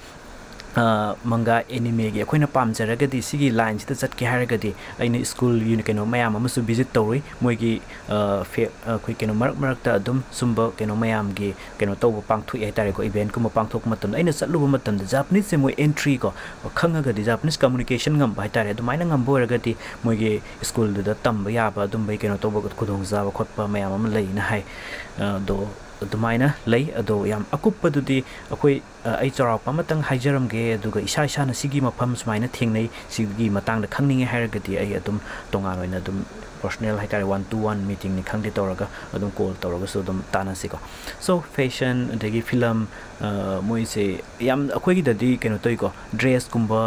ꯃꯪꯒꯥ ꯑꯦꯅꯤꯃꯦꯒꯤ ꯑꯩꯈꯣꯏꯅ ꯄꯥꯝꯖꯔꯒꯗꯤ ꯁꯤꯒꯤ ꯂꯥꯏꯟꯁꯤꯗ ꯆꯠꯀꯦ ꯍꯥꯏꯔꯒꯗꯤ ꯑꯩꯅ ꯁ꯭ꯀꯨꯜ ꯀꯩꯅꯣ ꯃꯌꯥꯝ ꯑꯃꯁꯨ ꯚꯤꯖꯤꯠ ꯇꯧꯔꯨꯏ ꯃꯣꯏꯒꯤ ꯑꯩꯈꯣꯏ ꯀꯩꯅꯣ ꯃꯔꯛ ꯃꯔꯛꯇ ꯑꯗꯨꯝ ꯁꯨꯝꯕ ꯀꯩꯅꯣ ꯃꯌꯥꯝꯒꯤ ꯀꯩꯅꯣ ꯇꯧꯕ ꯄꯥꯡꯊꯣꯛꯑꯦ ꯍꯥꯏꯇꯥꯔꯦꯀꯣ ꯏꯚꯦꯟꯠꯀꯨꯝꯕ ꯄꯥꯡꯊꯣꯛꯄ ꯃꯇꯝꯗ ꯑꯩꯅ ꯆꯠꯂꯨꯕ ꯃꯇꯝꯗ ꯖꯥꯄꯅꯤꯁꯁꯦ ꯃꯣꯏ ꯑꯦꯟꯇ꯭ꯔꯤ ꯀꯣ ꯈꯪꯉꯒꯗꯤ ꯖꯥꯄꯅꯤꯁ ꯀꯝꯃꯨꯅꯤꯀꯦꯁꯟ ꯉꯝꯕ ꯍꯥꯏꯇꯥꯔꯦ ꯑꯗꯨꯃꯥꯏꯅ ꯉꯝꯕ ꯑꯣꯏꯔꯒꯗꯤ ꯃꯣꯏꯒꯤ ꯁ꯭ꯀꯨꯜꯗꯨꯗ ꯇꯝꯕ ꯌꯥꯕ ꯑꯗꯨꯝꯕꯒꯤ ꯀꯩꯅꯣ ꯇꯧꯕ ꯈꯨꯗꯣꯡꯆꯥꯕ ꯈꯣꯠꯄ ꯃꯌꯥꯝ ꯑꯃ ꯂꯩꯅ ꯍꯥꯏ ꯑꯗꯣ ꯑꯗꯨꯃꯥꯏꯅ ꯂꯩ ꯑꯗꯣ ꯌꯥꯝ ꯑꯀꯨꯞꯄꯗꯨꯗꯤ ꯑꯩꯈꯣꯏ ꯑꯩ ꯆꯥꯎꯔꯥꯛꯄ ꯑꯃꯇꯪ ꯍꯥꯏꯖꯔꯝꯒꯦ ꯑꯗꯨꯒ ꯏꯁꯥ ꯏꯁꯥꯅ ꯁꯤꯒꯤ ꯃꯐꯝ ꯁꯨꯃꯥꯏꯅ ꯊꯦꯡꯅꯩ ꯁꯤꯒꯤ ꯃꯇꯥꯡꯗ ꯈꯪꯅꯤꯡꯉꯦ ꯍꯥꯏꯔꯒꯗꯤ ꯑꯩ ꯑꯗꯨꯝ ꯇꯣꯉꯥꯟ ꯑꯣꯏꯅ ꯑꯗꯨꯝ ꯄꯔꯁꯣꯅꯦꯜ ꯍꯥꯏꯇꯥꯔꯦ ꯋꯥꯟ ꯇꯨ ꯋꯥꯟ ꯃꯤꯇꯤꯡꯅꯤ ꯈꯪꯗꯦ ꯇꯧꯔꯒ ꯑꯗꯨꯝ ꯀꯣꯜ ꯇꯧꯔꯒꯁꯨ ꯑꯗꯨꯝ ꯇꯥꯟꯅꯁꯤꯀꯣ ꯁꯣ ꯐꯦꯁꯟ ꯑꯗꯒꯤ ꯐꯤꯂꯝ ꯃꯣꯏꯁꯦ ꯌꯥꯝ ꯑꯩꯈꯣꯏꯒꯤꯗꯗꯤ ꯀꯩꯅꯣ ꯇꯧꯏꯀꯣ ꯗ꯭ꯔꯦꯁꯀꯨꯝꯕ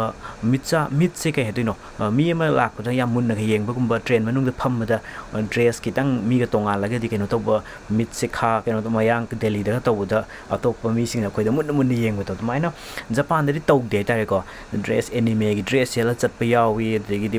ꯃꯤꯠꯆꯥ ꯃꯤꯠꯁꯦ ꯀꯩ ꯍꯥꯏꯗꯣꯏꯅꯣ ꯃꯤ ꯑꯃ ꯂꯥꯛꯄꯗ ꯌꯥꯝ ꯃꯨꯟꯅꯒ ꯌꯦꯡꯕꯒꯨꯝꯕ ꯇ꯭ꯔꯦꯟ ꯃꯅꯨꯡꯗ ꯐꯝꯕꯗ ड्रेस खितंग मीगा तोंगालगदि कनो तब मिट से खा कनो तो मयांग दिल्ली दा तौबदा अतोप मीसिंग अखोइदा मुन मुन येंग तो माइना जापान दि तौदे तारे को ड्रेस एनिमे की ड्रेस सेल चटप यावी दगिदि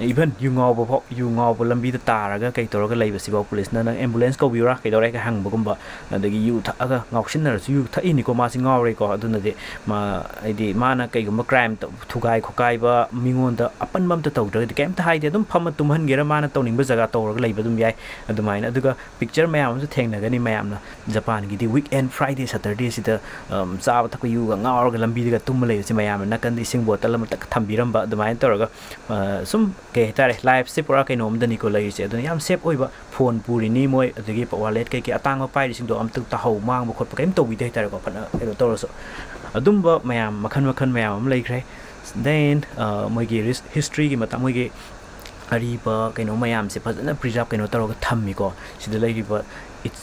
याम क्यूट ओइने हारगा दुमाइनो मिंगोन द कनो ओइन हाइबि तारे को अदु यामना even you ngawba phok yu ngawba lambi da taraga kai toraga leiba sibaw police na nang ambulance ko biura kai dore ka hangba gumba adagi yu tha aga ngawsin na yu tha ini ko ma si ngawre ko aduna de ma aidi mana kai gumba crime to thugai khokai ba mingon da apan bam ta tawdra de kem ta hai de dum pham tum han gera mana tawning ba jaga tawraga leiba dum yai adumai na aduga picture mayam su thengna gani mayam na japan gi di weekend friday saturday sida chaba thak yu ga ngawra ga lambi ga tum leiba si mayam na kan di sing bottle ma tak thambiram ba adumai tawraga sum के तारे life से पूरा कहीं नोमदनी को लेसे अदुन याम safe ओइबा phone पुरिनी मोय अदगी wallet कई के अतांग पाइरि सिंदो अमतक ताहौ मांग बखोट कइम तौबि दे तारे को फना एरो तोरसो। अदुम्बा मयाम, मखन मखन मयाम अम लेख्रे देन मोइगी हिस्ट्री की मता मोइगी अरीबा कइनो मयाम से फजना प्रिजर्व कइनो तरोग थम्मिको सिदा लेरिबा इट्स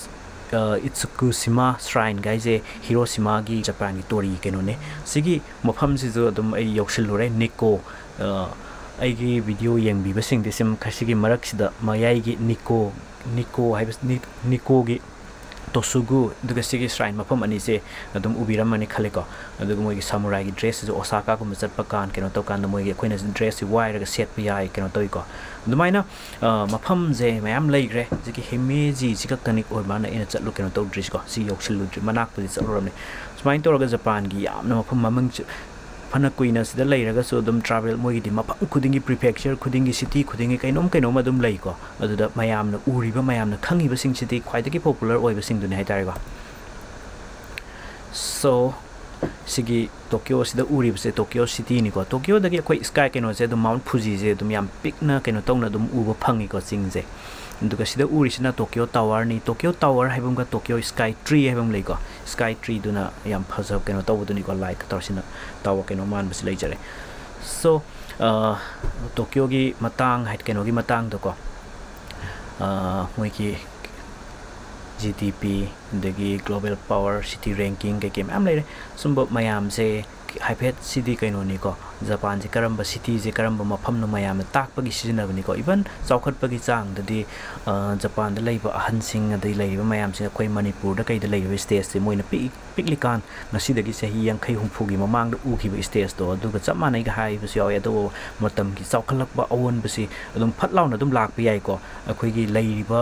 इट्सुकुशिमा श्राइन गाइजे हिरोशिमागी ꯑꯩꯒꯤ ꯚꯤꯗꯤꯑꯣ ꯌꯦꯡꯕꯤꯕꯁꯤꯡꯗꯤ ꯁꯤꯝ ꯈꯁꯤꯒꯤ ꯃꯔꯛꯁꯤꯗ ꯃꯌꯥꯏꯒꯤ ꯅꯤꯀꯣ ꯅꯤꯀꯣ ꯍꯥꯏꯕ ꯅꯤꯀꯣꯒꯤ ꯇꯣꯁꯨꯒꯨ ꯑꯗꯨꯒ ꯁꯤꯒꯤ ꯁ꯭ꯔꯥꯏꯟ ꯃꯐꯝ ꯑꯅꯤꯁꯦ ꯑꯗꯨꯝ ꯎꯕꯤꯔꯝꯃꯅꯤ ꯈꯜꯂꯦꯀꯣ ꯑꯗꯨꯒ ꯃꯣꯏꯒꯤ ꯁꯃꯨꯔꯥꯏꯒꯤ ꯗ꯭ꯔꯦꯁꯁꯤꯁꯨ ꯑꯣꯁꯥꯀꯥꯒꯨꯝꯕ ꯆꯠꯄ ꯀꯥꯟ ꯀꯩꯅꯣ ꯇꯧꯀꯥꯟꯗ ꯃꯣꯏꯒꯤ ꯑꯩꯈꯣꯏꯅ ꯗ꯭ꯔꯦꯁꯁꯤ ꯋꯥꯏꯔꯒ ꯁꯦꯠꯄ ꯌꯥꯏ ꯀꯩꯅꯣ ꯇꯧꯏꯀꯣ ꯑꯗꯨꯃꯥꯏꯅ ꯃꯐꯝꯁꯦ ꯃꯌꯥꯝ ꯂꯩꯈ꯭ꯔꯦ ꯍꯧꯖꯤꯛꯀꯤ ꯍꯤꯃꯦꯖꯤꯁꯤ ꯈꯛꯇꯅꯤ ꯑꯣꯏꯕꯅ ꯑꯩꯅ ꯆꯠꯂꯨ ꯀꯩꯅꯣ ꯇꯧꯗ꯭ꯔꯤꯁꯤꯀꯣ ꯁꯤ ꯌꯧꯁꯤꯜꯂꯨꯗ꯭ꯔꯤ ꯃꯅꯥꯛꯄꯨꯗꯤ ꯆꯠꯂꯨꯔꯕꯅꯤ ꯁꯨꯃꯥꯏꯅ ꯇꯧꯔꯒ ꯖꯄꯥꯟꯒꯤ ꯌꯥꯝꯅ ꯃꯐꯝ ꯃꯃꯤꯡ ꯐꯅ ꯀꯨꯏꯅ ꯁꯤꯗ ꯂꯩꯔꯒꯁꯨ ꯑꯗꯨꯝ ꯇ꯭ꯔꯥꯚꯦꯜ ꯃꯣꯏꯒꯤꯗꯤ ꯃꯐꯝ ꯈꯨꯗꯤꯡꯒꯤ ꯄ꯭ꯔꯤꯐꯦꯛꯆꯔ ꯈꯨꯗꯤꯡꯒꯤ ꯁꯤꯇꯤ ꯈꯨꯗꯤꯡꯒꯤ ꯀꯩꯅꯣꯝ ꯀꯩꯅꯣꯝ ꯑꯗꯨꯝ ꯂꯩꯀꯣ ꯑꯗꯨꯗ ꯃꯌꯥꯝꯅ ꯎꯔꯤꯕ ꯃꯌꯥꯝꯅ ꯈꯪꯉꯤꯕꯁꯤꯡꯁꯤꯗꯤ ꯈ꯭ꯋꯥꯏꯗꯒꯤ ꯄꯣꯄꯨꯂꯔ ꯑꯣꯏꯕꯁꯤꯡꯗꯨꯅꯤ ꯍꯥꯏꯇꯥꯔꯦꯀꯣ ꯁꯣ ꯁꯤꯒꯤ ꯇꯣꯀꯤꯌꯣꯁꯤꯗ ꯎꯔꯤꯕꯁꯦ ꯇꯣꯀꯤꯌꯣ ꯁꯤꯇꯤꯅꯤꯀꯣ ꯇꯣꯀꯤꯌꯣꯗꯒꯤ ꯑꯩꯈꯣꯏ ꯁ꯭ꯀꯥꯏ ꯀꯩꯅꯣꯁꯦ ꯑꯗꯨꯝ ꯃꯥꯎꯟꯠ ꯐꯨꯖꯤꯁꯦ ꯑꯗꯨꯝ ꯌꯥꯝ ꯄꯤꯛꯅ ꯀꯩꯅꯣ ꯇꯧꯅ ꯑꯗꯨꯝ ꯎꯕ ꯐꯪꯉꯤꯀꯣ ꯆꯤꯡꯁꯦ ꯑꯗꯨꯒ ꯁꯤꯗ ꯎꯔꯤꯁꯤꯅ ꯇꯣꯀꯤꯌꯣ ꯇꯥꯋꯔꯅꯤ ꯇꯣꯀꯤꯌꯣ ꯇꯥꯋꯔ ꯍꯥꯏꯕ ꯑꯃꯒ ꯇꯣꯀꯤꯌꯣ ꯁ꯭ꯀꯥꯏ ꯇ꯭ꯔꯤ ꯍꯥꯏꯕ ꯑꯃ ꯂꯩꯀꯣ ꯁ꯭ꯀꯥꯏ ꯇ꯭ꯔꯤꯗꯨꯅ ꯌꯥꯝ ꯐꯖꯕ ꯀꯩꯅꯣ ꯇꯧꯕꯗꯨꯅꯤꯀꯣ ꯂꯥꯏꯠꯀ ꯇꯧꯔꯁꯤꯅ ꯇꯥꯋꯔ ꯀꯩꯅꯣ ꯃꯥꯟꯕꯁꯤ ꯂꯩꯖꯔꯦ ꯁꯣ ꯇꯣꯀꯤꯌꯣꯒꯤ ꯃꯇꯥꯡ ꯍꯥꯏ ꯀꯩꯅꯣꯒꯤ ꯃꯇꯥꯡꯗꯀꯣ ꯃꯣꯏꯒꯤ ꯖꯤ ꯗꯤ ꯄꯤ ꯑꯗꯒꯤ ꯒ꯭ꯂꯣꯕꯦꯜ ꯄꯥꯋꯔ ꯁꯤꯇꯤ ꯔꯦꯡꯀꯤꯡ ꯀꯩꯀꯩ ꯃꯌꯥꯝ ꯂꯩꯔꯦ ꯁꯨꯝꯕ ꯃꯌꯥꯝꯁꯦ ꯍꯥꯏꯐꯦꯠ ꯁꯤꯗꯤ ꯀꯩꯅꯣꯅꯤꯀꯣ ꯖꯄꯥꯟꯁꯦ ꯀꯔꯝꯕ ꯁꯤꯇꯤꯁꯦ ꯀꯔꯝꯕ ꯃꯐꯝꯅꯣ ꯃꯌꯥꯝꯅ ꯇꯥꯛꯄꯒꯤ ꯁꯤꯖꯤꯟꯅꯕꯅꯤꯀꯣ ꯏꯚꯟ ꯆꯥꯎꯈꯠꯄꯒꯤ ꯆꯥꯡꯗꯗꯤ ꯖꯄꯥꯟꯗ ꯂꯩꯕ ꯑꯍꯟꯁꯤꯡ ꯑꯗꯩ ꯂꯩꯔꯤꯕ ꯃꯌꯥꯝꯁꯦ ꯑꯩꯈꯣই ꯃꯅꯤꯄꯨꯔꯗ ꯀꯩꯗ ꯂꯩꯔꯤꯕ ꯏꯁꯇꯦꯖꯁꯦ ꯃꯣꯏꯅ ꯄꯤꯛꯏ ꯄꯤꯛꯂꯤꯀꯥꯟ ꯉꯁꯤꯗꯒꯤ ꯆꯍꯤ ꯌꯥꯡꯈꯩ ꯍꯨꯝꯐꯨꯒꯤ ꯃꯃꯥꯡꯗ ꯎꯈꯤꯕ ꯏꯁꯇꯦꯖꯇꯣ ꯑꯗꯨꯒ ꯆꯞ ꯃꯥꯟꯅꯩꯒ ꯍꯥꯏꯕꯁꯨ ꯌꯥꯎꯋꯦ ꯑꯗꯨꯕꯨ ꯃꯇꯝꯒꯤ ꯆꯥꯎꯈꯠꯂꯛꯄ ꯑꯑꯣꯟꯕꯁꯤ ꯑꯗꯨꯝ ꯐꯠ ꯂꯥꯎꯅ ꯑꯗꯨꯝ ꯂꯥꯛꯄ ꯌꯥꯏꯀꯣ ꯑꯩꯈꯣꯏꯒꯤ ꯂꯩꯔꯤꯕ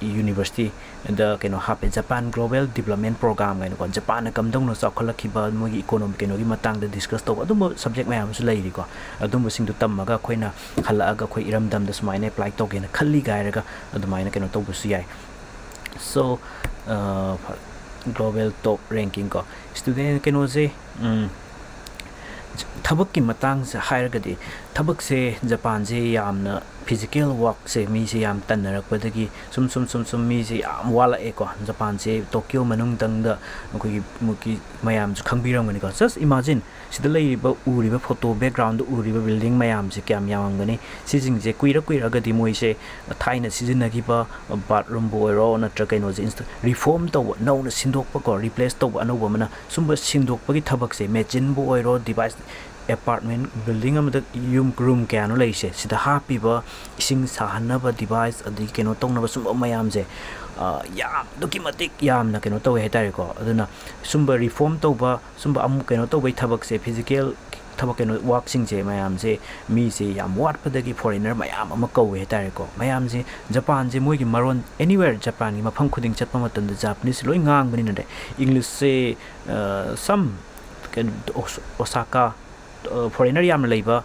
ga am da da da university the keno hape japan global development program gaino ko japan na kamdong no chakhala khiba mo gi economic keno gi matang de discuss to adum subject mayam su lei ri ko adum sing du tam maga khoina khala aga khoi iram dam da smaine apply to gen khalli gai raga adumaina keno to bu su yai so uh, global top ranking ko student keno je um थबक की मतंग से हायरगदी थबक से Japan से यामना physical work से मी से याम तन्नरकपदगी सुम सुम सुम सुम मी से याम वाला एको Japan से Tokyo मनुंग तंग द मखोगी मुकी मयाम जो खंगबिरंगनी को जस्ट इमेजिन सिद लेरिबा उरिबा फोटो बैकग्राउंड उरिबा बिल्डिंग मयाम से क्याम यामंगनी सिजिंग जे कुइरा कुइरागदी मोइ से थाइना सिजिनगिबा बाथरूम बोयरो नत्र कैनो जे रिफॉर्म तो नौना सिंदोकपा को रिप्लेस तो अनौबा मना सुंबा सिंदोकपगी थबक से machine बोयरो device apartment building amada yum room kya no leise sida happy ba ising sahanaba device adi keno tongnaba sum mayam je yam duki matik yam na keno to hetare ko aduna sumba reform to ba sumba am keno to bai thabak se physical thaba keno work sing je mayam foreigner yam labor,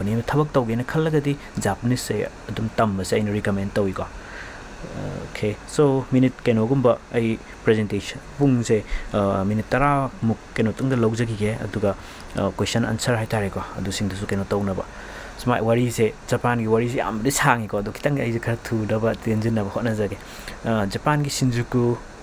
company ꯑꯃ ꯊꯕꯛ ꯇꯧꯒꯦꯅ ꯈꯜꯂꯒꯗꯤ ꯖꯥꯄꯅꯤꯁꯁꯦ ꯑꯗꯨꯝ ꯇꯝꯕꯁꯦ ꯑꯩꯅ recommend ꯇꯧꯏꯀꯣ okay so minute ꯀꯩꯅꯣꯒꯨꯝꯕ ꯑꯩ ꯄ꯭ꯔꯖꯦꯟꯇꯦꯁꯟ ꯄꯨꯡꯁꯦ ꯃꯤꯅꯤꯠ ꯇꯔꯥꯃꯨꯛ ꯀꯩꯅꯣꯇꯪꯗ ꯂꯧꯖꯈꯤꯒꯦ ꯑꯗꯨꯒ ꯀꯣꯏꯁꯟ ꯑꯟꯁꯔ ꯍꯥꯏꯇꯥꯔꯦꯀꯣ ꯑꯗꯨꯁꯤꯡꯗꯨꯁꯨ ꯀꯩꯅꯣ ꯇꯧꯅꯕ ꯁꯨꯃꯥꯏ ꯋꯥꯔꯤꯁꯦ ꯖꯄꯥꯟꯒꯤ ꯋꯥꯔꯤꯁꯦ ꯌꯥꯝꯕꯗꯤ ꯁꯥꯡꯉꯤꯀꯣ ꯑꯗꯣ ꯈꯤꯇꯪ ꯑꯩꯁꯦ ꯈꯔ ꯊꯨꯅꯕ ꯇꯦꯟꯁꯤꯟꯅꯕ ꯍꯣꯠꯅꯖꯒꯦ ꯖꯄꯥꯟꯒꯤ Shinjuku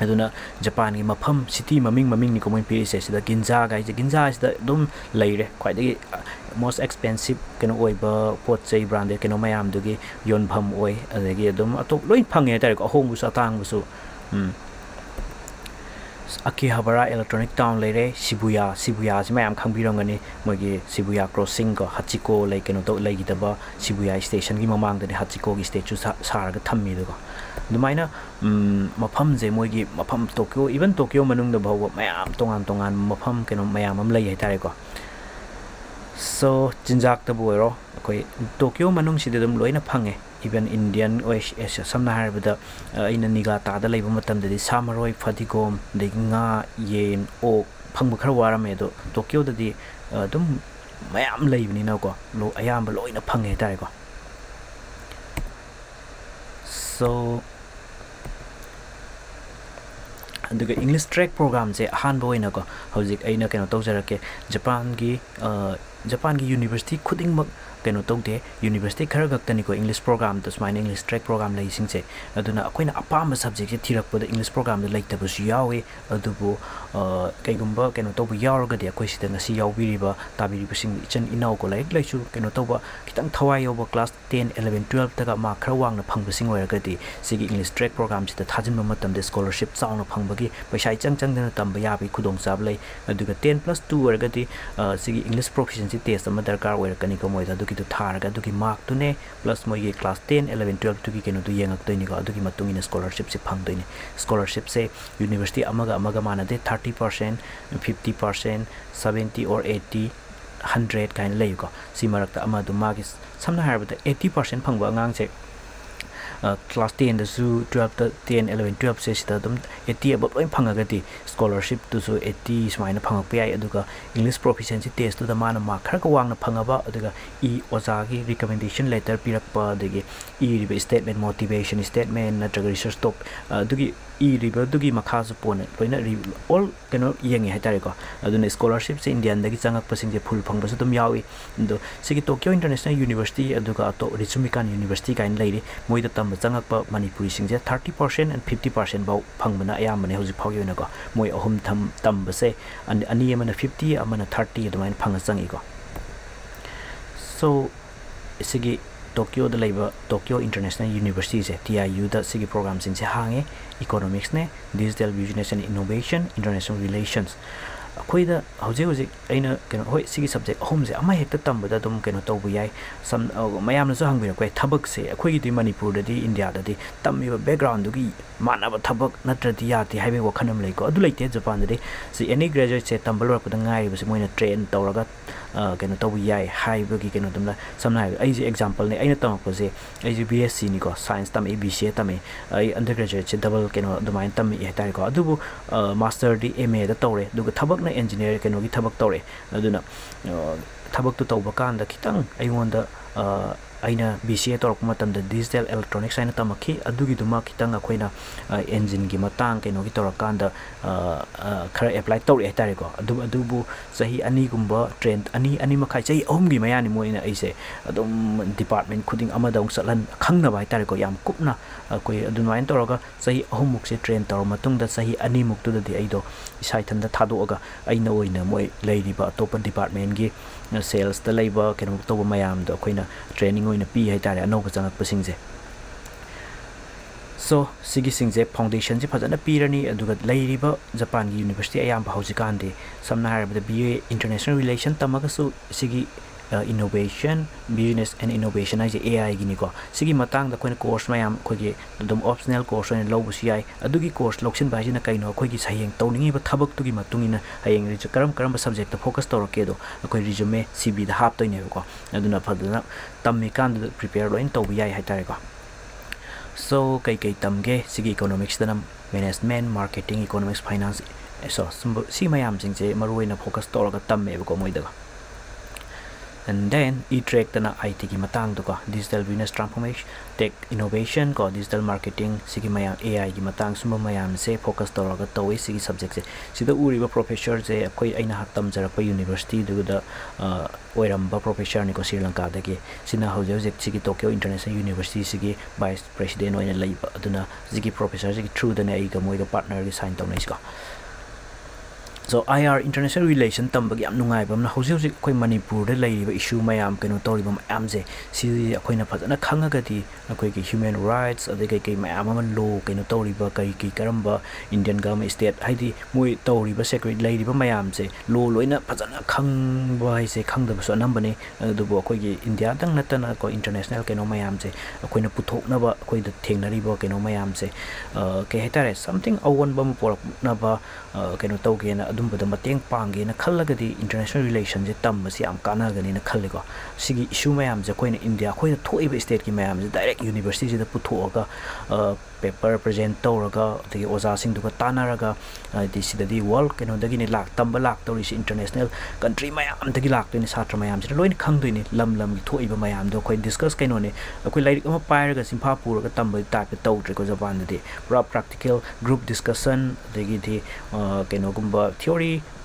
aduna japan gi mapham city maming maming ni komoin piri se sida ginza ga ji ginza is da dum leire kwai de most expensive keno oi ba pot sei brand keno mayam du gi yon pham oi ade gi dum atok loi phange ta ko hong bu sa tang bu su um Akihabara Electronic Town lere Shibuya Shibuya ji mayam khangbirongani mogi Shibuya crossing ko Hachiko lei keno to lei gidaba Shibuya station gi mamang de Hachiko gi statue saraga thammi do dumaina mafam je mogi mafam Tokyo even Tokyo manung da bhawa mayam tongan tongan mafam keno mayam am lei haitare ko so chinjak ta boiro koi Tokyo manung si de dum loina phange even Indian West Asia सामने निगा ताद मतम सामर फदीगोम येन ओ फंग खर वारमे टोक्योदी अदम ma'am लेबनीको लो अब loan fungi तारेको सो अगर English track programme से अहमको Japan की Japan की यूनिवर्सिटी खुद खुदिंगमक कनो तौदे यूनिवर्सिटी खर गक्तनिको इंग्लिश प्रोग्राम तो सुमाइन इंग्लिश ट्रैक प्रोग्राम लैसिंगसे अदुना अखोइना अपाम सब्जेक्ट से थिरकपद इंग्लिश प्रोग्राम द लैतबसु यावे अदुबो कईगुम्बा कनो तौब यावरगदि अखोइ सिदा ngasi यावबिरिबा ताबिरिबसिंग इचन इनाव को लाइक लाइसु कनो तौबा खितंग थवाइ योबा क्लास 10 11 12 तक मा खर वांगना फंगबसिंग ओयरगदि सिगी इंग्लिश ट्रैक प्रोग्राम सिदा थाजिनबा मतम दे स्कॉलरशिप चावना फंगबगी पैसा इचंग चंग दना तंबा याबी खुदोंग चाब लै अदुगा 10 प्लस 2 तो तुने प्लस मोइगे क्लास 10 11 12 तुकी केनो दु येंगक को अदुकी मतुंग इन स्कॉलरशिप से फंगदोइने स्कॉलरशिप से यूनिवर्सिटी अमगा अमगा मानदे 30% 50% 70 और क्लास टेन दसु ट्वेल्व टेन एलेवन ट्वेल्व से सिदा दम एट्टी अब लोइन फंगगति स्कॉलरशिप तुसु एट्टी सुमाइना फंगप याय अदुगा इंग्लिश प्रोफिशिएंसी टेस्ट तुदा माना मार्क खरक वांगना फंगबा अदुगा ई ओजागी रिकमेंडेशन लेटर पिरकपा अदुगी ई रिबे स्टेटमेंट ꯏꯔꯤꯕꯗꯨꯒꯤ ꯃꯈꯥꯁꯨ ꯄꯣꯟꯅ ꯂꯣꯏꯅ ꯑꯣꯜ ꯀꯩꯅꯣ ꯌꯦꯡꯉꯤ ꯍꯥꯏꯇꯥꯔꯦꯀꯣ ꯑꯗꯨꯅ ꯁ꯭ꯀꯣꯂꯔꯁꯤꯞꯁꯦ ꯏꯟꯗꯤꯌꯟꯗꯒꯤ ꯆꯪꯉꯛꯄꯁꯤꯡꯁꯦ ꯐꯨꯜ ꯐꯪꯕꯁꯨ ꯑꯗꯨꯝ ꯌꯥꯎꯏ ꯑꯗꯣ ꯁꯤꯒꯤ ꯇꯣꯀꯤꯌꯣ ꯏꯟꯇꯔꯅꯦꯁꯅꯦꯜ ꯌꯨꯅꯤꯚꯔꯁꯤꯇꯤ ꯑꯗꯨꯒ ꯑꯇꯣꯞ ꯔꯤꯆꯨꯃꯤꯀꯥꯟ ꯌꯨꯅꯤꯚꯔꯁꯤꯇꯤ ꯀꯥꯏꯅ ꯂꯩꯔꯤ ꯃꯣꯏꯗ ꯇꯝꯕ ꯆꯪꯉꯛꯄ ꯃꯅꯤꯄꯨꯔꯤꯁꯤꯡꯁꯦ thirty percent and fifty percent ꯐꯥꯎ ꯐꯪꯕꯅ ꯑꯌꯥꯝꯕꯅꯦ ꯍꯧꯖꯤꯛ ꯐꯥꯎꯒꯤ ꯑꯣꯏꯅꯀꯣ ꯃꯣꯏ ꯑꯍꯨꯝ ꯊꯝ ꯇꯝꯕꯁꯦ ꯑꯅꯤ ꯑꯃꯅ ꯐꯤꯐꯇꯤ ꯑꯃꯅ ꯊꯥꯔꯇꯤ ꯑꯗꯨꯃꯥꯏꯅ ꯐꯪꯉ ꯆꯪꯉꯤꯀꯣ ꯁꯣ ꯁꯤꯒꯤ ꯇꯣꯀꯤꯌꯣꯗ ꯂꯩꯕ ꯇꯣꯀꯤꯌꯣ ꯏꯟꯇꯔꯅꯦꯁꯅꯦꯜ ꯌꯨꯅꯤꯚꯔꯁꯤꯇꯤꯁꯦ ꯇꯤ ꯑꯥꯏ ꯌꯨꯗ ꯁꯤꯒꯤ ꯄ꯭ꯔꯣꯒ꯭ꯔꯥꯝꯁꯤꯡꯁꯦ ꯍꯥꯡꯉꯦ ꯏꯀꯣꯅꯣꯃꯤꯛꯁꯅꯦ digital business and innovation international relations ꯑꯩꯈꯣꯏꯗ ꯍꯧꯖꯤꯛ ꯍꯧꯖꯤꯛ ꯑꯩꯅ ꯀꯩꯅꯣ ꯍꯣꯏ ꯁꯤꯒꯤ ꯁꯕꯖꯦꯛ ꯑꯍꯨꯝꯁꯦ ꯑꯃ ꯍꯦꯛꯇ ꯇꯝꯕꯗ ꯑꯗꯨꯝ ꯀꯩꯅꯣ ꯇꯧꯕ ꯌꯥꯏ ꯁꯝ ꯃꯌꯥꯝꯅꯁꯨ ꯍꯪꯕꯤꯔꯛꯄ ꯌꯥꯏ ꯊꯕꯛꯁꯦ ꯑꯩꯈꯣꯏꯒꯤꯗꯤ ꯃꯅꯤꯄꯨꯔꯗꯗꯤ ꯏꯟꯗꯤꯌꯥꯗꯗꯤ ꯇꯝꯃꯤꯕ ꯕꯦꯛꯒ꯭ꯔꯥꯎꯟꯗꯨꯒꯤ ꯃꯥꯟꯅꯕ ꯊꯕꯛ ꯅꯠꯇ꯭ꯔꯗꯤ ꯌꯥꯗꯦ ꯍꯥꯏꯕꯒꯤ ꯋꯥꯈꯜ ꯑꯃ ꯂꯩꯀꯣ ꯑꯗꯨ ꯂꯩꯇꯦ ꯖꯄꯥꯟꯗꯗꯤ ꯁꯤ ꯑꯦꯅꯤ ꯒ꯭ꯔꯦꯖꯨꯋꯦꯠꯁꯦ ꯇꯝꯕ ꯂꯣꯏꯔꯛꯄꯗ ꯉꯥꯏꯔꯤꯕꯁꯦ ꯃꯣꯏꯅ ꯇ꯭ꯔꯦꯟ ꯇꯧꯔꯒ ꯀꯩꯅꯣ ꯇꯧꯕ ꯌꯥꯏ ꯍꯥꯏꯕꯒꯤ ꯀꯩꯅꯣꯗꯨꯝꯅ ꯁꯝꯅ ꯍꯥꯏꯔꯕꯗ ꯑꯩꯁꯦ ꯑꯦꯛꯖꯥꯝꯄꯜꯅꯦ ꯑꯩꯅ ꯇꯝꯃꯛꯄꯁꯦ ꯑꯩꯁꯦ ꯕꯤ ꯑꯦꯁ ꯁꯤꯅꯤꯀꯣ ꯁꯥꯏꯟꯁ ꯇꯝꯃꯛꯏ ꯕꯤ ꯁꯤ ꯑꯦ ꯇꯝꯃꯛꯏ ꯑꯩ ꯑꯟꯗꯔ ꯒ꯭ꯔꯦꯖꯨꯋꯦꯠꯁꯦ ꯗꯕꯜ ꯀꯩꯅꯣ ꯑꯗꯨꯃꯥꯏꯅ ꯇꯝꯃꯛꯏ ꯍꯥꯏꯇꯥꯔꯦꯀꯣ ꯑꯗꯨꯕꯨ ꯃꯥꯁꯇꯔꯗꯤ ꯑꯦꯝ ꯑꯦꯗ ꯇꯧꯔꯦ ꯑꯗꯨꯒ ꯊꯕꯛꯅ ꯏꯟꯖꯤꯅꯤꯌꯔ ꯀꯩꯅꯣꯒꯤ ꯊꯕꯛ ꯇꯧꯔꯦ ꯑꯗꯨꯅ ꯊꯕꯛꯇꯨ ꯇꯧꯕ ꯀꯥꯟꯗ ꯈꯤꯇꯪ ꯑꯩꯉꯣꯟꯗ aina BCA torok matamda digital electronics aina tamakhi adugi duma kitanga khoina engine gi matang kaino gi torakan da khara apply tor etare ko adu adubu sahi ani gumba trend ani ani makai chai om gi maya ni moina aise adum department khuding amada ung salan khangna bai tare ko yam kupna koi adunain toroga sahi ahum mukse trend tor matung da sahi ani muktu da di aido isai thanda thado aga aina oina moi leiri ba topan department gi ꯁꯦꯜꯁꯇ ꯂꯩꯕ ꯀꯩꯅꯣ ꯇꯧꯕ ꯃꯌꯥꯝꯗꯣ ꯑꯩꯈꯣꯏꯅ training ꯑꯣꯏꯅ ꯄꯤ ꯍꯥꯏꯇꯥꯔꯦ ꯑꯅꯧꯕ ꯆꯪꯉꯛꯄꯁꯤꯡꯁꯦ ꯁꯣ ꯁꯤꯒꯤꯁꯤꯡꯁꯦ ꯐꯥꯎꯟꯗꯦꯁꯟꯁꯦ ꯐꯖꯅ ꯄꯤꯔꯅꯤ ꯑꯗꯨꯒ ꯂꯩꯔꯤꯕ ꯖꯄꯥꯟꯒꯤ ꯌꯨꯅꯤꯚꯔꯁꯤꯇꯤ ꯑꯌꯥꯝꯕ ꯍꯧꯖꯤꯛꯀꯥꯟꯗꯤ ꯁꯝꯅ ꯍꯥꯏꯔꯕꯗ ꯕꯤ ꯑꯦ ꯏꯟꯇꯔꯅꯦꯁꯅꯦꯜ ꯔꯤꯂꯦꯁꯟ ꯇꯝꯃꯒꯁꯨ ꯁꯤꯒꯤ innovation business and innovation ai je ai gi ni ko sigi matang da khoi course ma yam khoi gi dum optional course ne lo bu si ai adu gi course lokshin bai na kai no khoi gi sayeng to ni ba thabak tu gi matung ina hayeng ri karam karam ba subject ta focus to ro ke do khoi resume cv da hap to ne ko aduna phaduna tam mi kan prepare lo in to bi ai hai ta ko so kai kai tam ge sigi economics da nam management marketing economics finance so sim mayam sing je maruina focus to ro ga tam me ko moi da and then e-track tana IT ki matang to ko digital business transformation tech innovation ko digital marketing sigi mayam AI ki matang sumba mayam se focus to raga to sigi subject se sida uri ba professor je koi aina hatam jara pa university du da oiram ba professor ni ko sri lanka da ki sina ho je sigi tokyo international university sigi vice president oina lai aduna sigi professor sigi through da ne ai ga moi ga partner gi sign to nai ko tori bam am je si koi na phajana khanga ga di koi ki human rights ade kai kai mayam am law keno tori ba kai ki karamba indian government state haidi moi tori ba secret lai ba mayam je law loina phajana khang ba hai se khang da ba so nam bane du bo koi ki india dang na ta na ko international keno mayam je adum bada mateng pange na khallaga di international relation je tam ma si am kana ga ni na khalle go sigi issue ma am je koi na india koi na thoi ba state ki ma am je direct university je da putho ga paper present ꯇꯧꯔꯒ ꯑꯗꯒꯤ ꯑꯣꯖꯥꯁꯤꯡꯗꯨꯒ ꯇꯥꯟꯅꯔꯒ ꯍꯥꯏꯗꯤ ꯁꯤꯗꯗꯤ world ꯀꯩꯅꯣꯗꯒꯤꯅꯤ ꯂꯥꯛ ꯇꯝꯕ ꯂꯥꯛꯇꯧꯔꯤꯁꯤ international country ꯃꯌꯥꯝꯗꯒꯤ ꯂꯥꯛꯇꯣꯏꯅꯤ ꯁꯥꯇ꯭ꯔ ꯃꯌꯥꯝꯁꯤꯅ ꯂꯣꯏꯅ ꯈꯪꯗꯣꯏꯅꯤ ꯂꯝ ꯂꯝꯒꯤ ꯊꯣꯛꯏꯕ ꯃꯌꯥꯝꯗꯣ ꯑꯩꯈꯣꯏ ꯗꯤꯁꯀꯁ ꯀꯩꯅꯣꯅꯦ ꯑꯩꯈꯣꯏ ꯂꯥꯏꯔꯤꯛ ꯑꯃ ꯄꯥꯏꯔꯒ ꯆꯤꯡꯐꯥ ꯄꯨꯔꯒ ꯇꯝꯕꯒꯤ ꯇꯥꯏꯞꯇ ꯇꯧꯗ꯭ꯔꯦꯀꯣ ꯖꯄꯥꯟꯗꯗꯤ ꯄꯨꯔꯥ ꯄ꯭ꯔꯥꯛꯇꯤꯀꯦꯜ ꯒ꯭ꯔꯨꯞ ꯗꯤꯁꯀꯁꯟ ꯑꯗꯒꯤꯗꯤ ꯀꯩꯅꯣꯒꯨꯝꯕ theory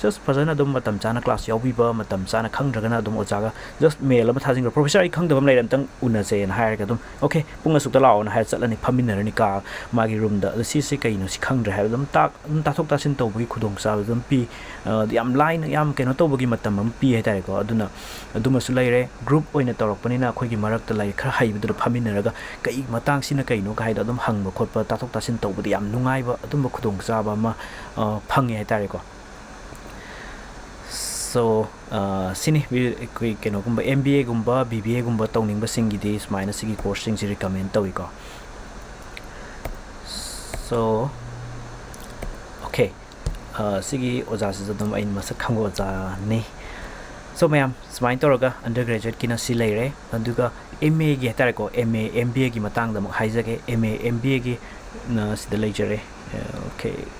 sa ge du bu just fazana dum matam chana class yaw bi ba matam chana khang dragana dum ocha ga just mail ma thajing professor i khang da bam lai tang una se na hire ga dum okay punga suk ta law na hire chat lani phamin na ni ka ma gi room da si si kai no si so uh, sini we koi keno gumba MBA gumba BBA gumba tawning ba singi di smaina sigi course sing si recommend tawi ko so okay uh, sigi oja si zadam ain masa khango oja ne so mayam smain toroga undergraduate kina si leire anduga MA gi hatare ko MA MBA gi matang da mo haijage MA MBA gi uh, na sida leijare uh, okay.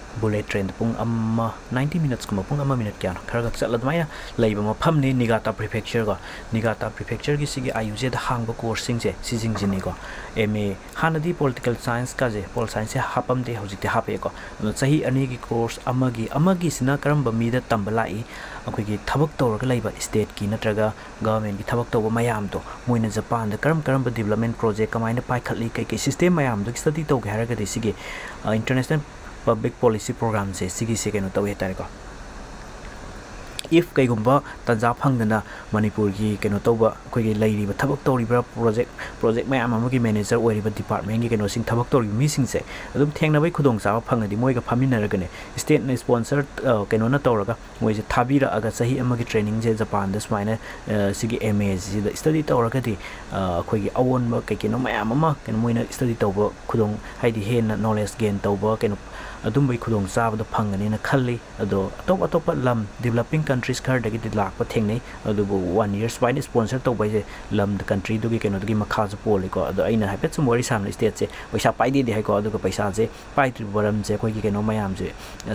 bullet train pung amma 90 minutes kuma pung amma minute kyan khar ga chal admaina leiba ma pham ni nigata prefecture ga nigata prefecture gi sigi ayuje da hangba course sing je sijing jini ko ma hanadi political science ka je pol science hapam de hoji te hape ko no chahi ani gi course amma gi amma gi sina karam ba mi da tambala i akoi gi thabak tor ga leiba state ki natra ga government gi thabak to ba mayam to moina japan da karam karam ba development project kamaina pai khatli kai kai system mayam do study to ga ra ga de sigi international public policy program se sigi se kenu tawe ta ko. If kai gumba tanja phangdana manipur gi kenu tawba khoi gi lai ri ba thabak tori ba project project mai am amagi manager oi ri ba department gi kenu sing thabak tori missing se. Adum thengna bai khudong sa phang di moi ga phamin ra gane. State ne sponsor uh, kenu na tawra ga moi je thabi ra aga sahi amagi training je japan das mai ne uh, sigi ma ji da study tawra ga di uh, khoi gi awon ba kai kenu mai am ma. Kenu moi na study tawba khudong, hai di hen knowledge gain tawba kenu ꯑꯗꯨꯝꯕꯒꯤ ꯈꯨꯗꯣꯡꯆꯥꯕꯗꯣ ꯐꯪꯒꯅꯤꯅ ꯈꯜꯂꯤ ꯑꯗꯣ ꯑꯇꯣꯞ ꯑꯇꯣꯞꯄ ꯂꯝ developing countries ꯈꯔꯗꯒꯤꯗꯤ ꯂꯥꯛꯄ ꯊꯦꯡꯅꯩ ꯑꯗꯨꯕꯨ one year ꯁꯨꯃꯥꯏꯅ ꯁ꯭ꯄꯣꯟꯁꯔ ꯇꯧꯕ ꯍꯥꯏꯁꯦ ꯂꯝꯗ ꯀꯟꯇ꯭ꯔꯤꯗꯨꯒꯤ ꯀꯩꯅꯣꯗꯨꯒꯤ ꯃꯈꯥꯁꯨ ꯄꯣꯜꯂꯤꯀꯣ ꯑꯗꯣ ꯑꯩꯅ ꯍꯥꯏꯐꯦꯠ ꯁꯨꯝ ꯋꯥꯔꯤ ꯁꯥꯟꯅ ꯁ꯭ꯇꯦꯠꯁꯦ ꯄꯩꯁꯥ ꯄꯥꯏꯗꯦꯗꯤ ꯍꯥꯏꯀꯣ ꯑꯗꯨꯒ ꯄꯩꯁꯥꯁꯦ ꯄꯥꯏꯗ꯭ꯔꯤꯕ ꯃꯔꯝꯁꯦ ꯑꯩꯈꯣꯏꯒꯤ ꯀꯩꯅꯣ ꯃꯌꯥꯝꯁꯦ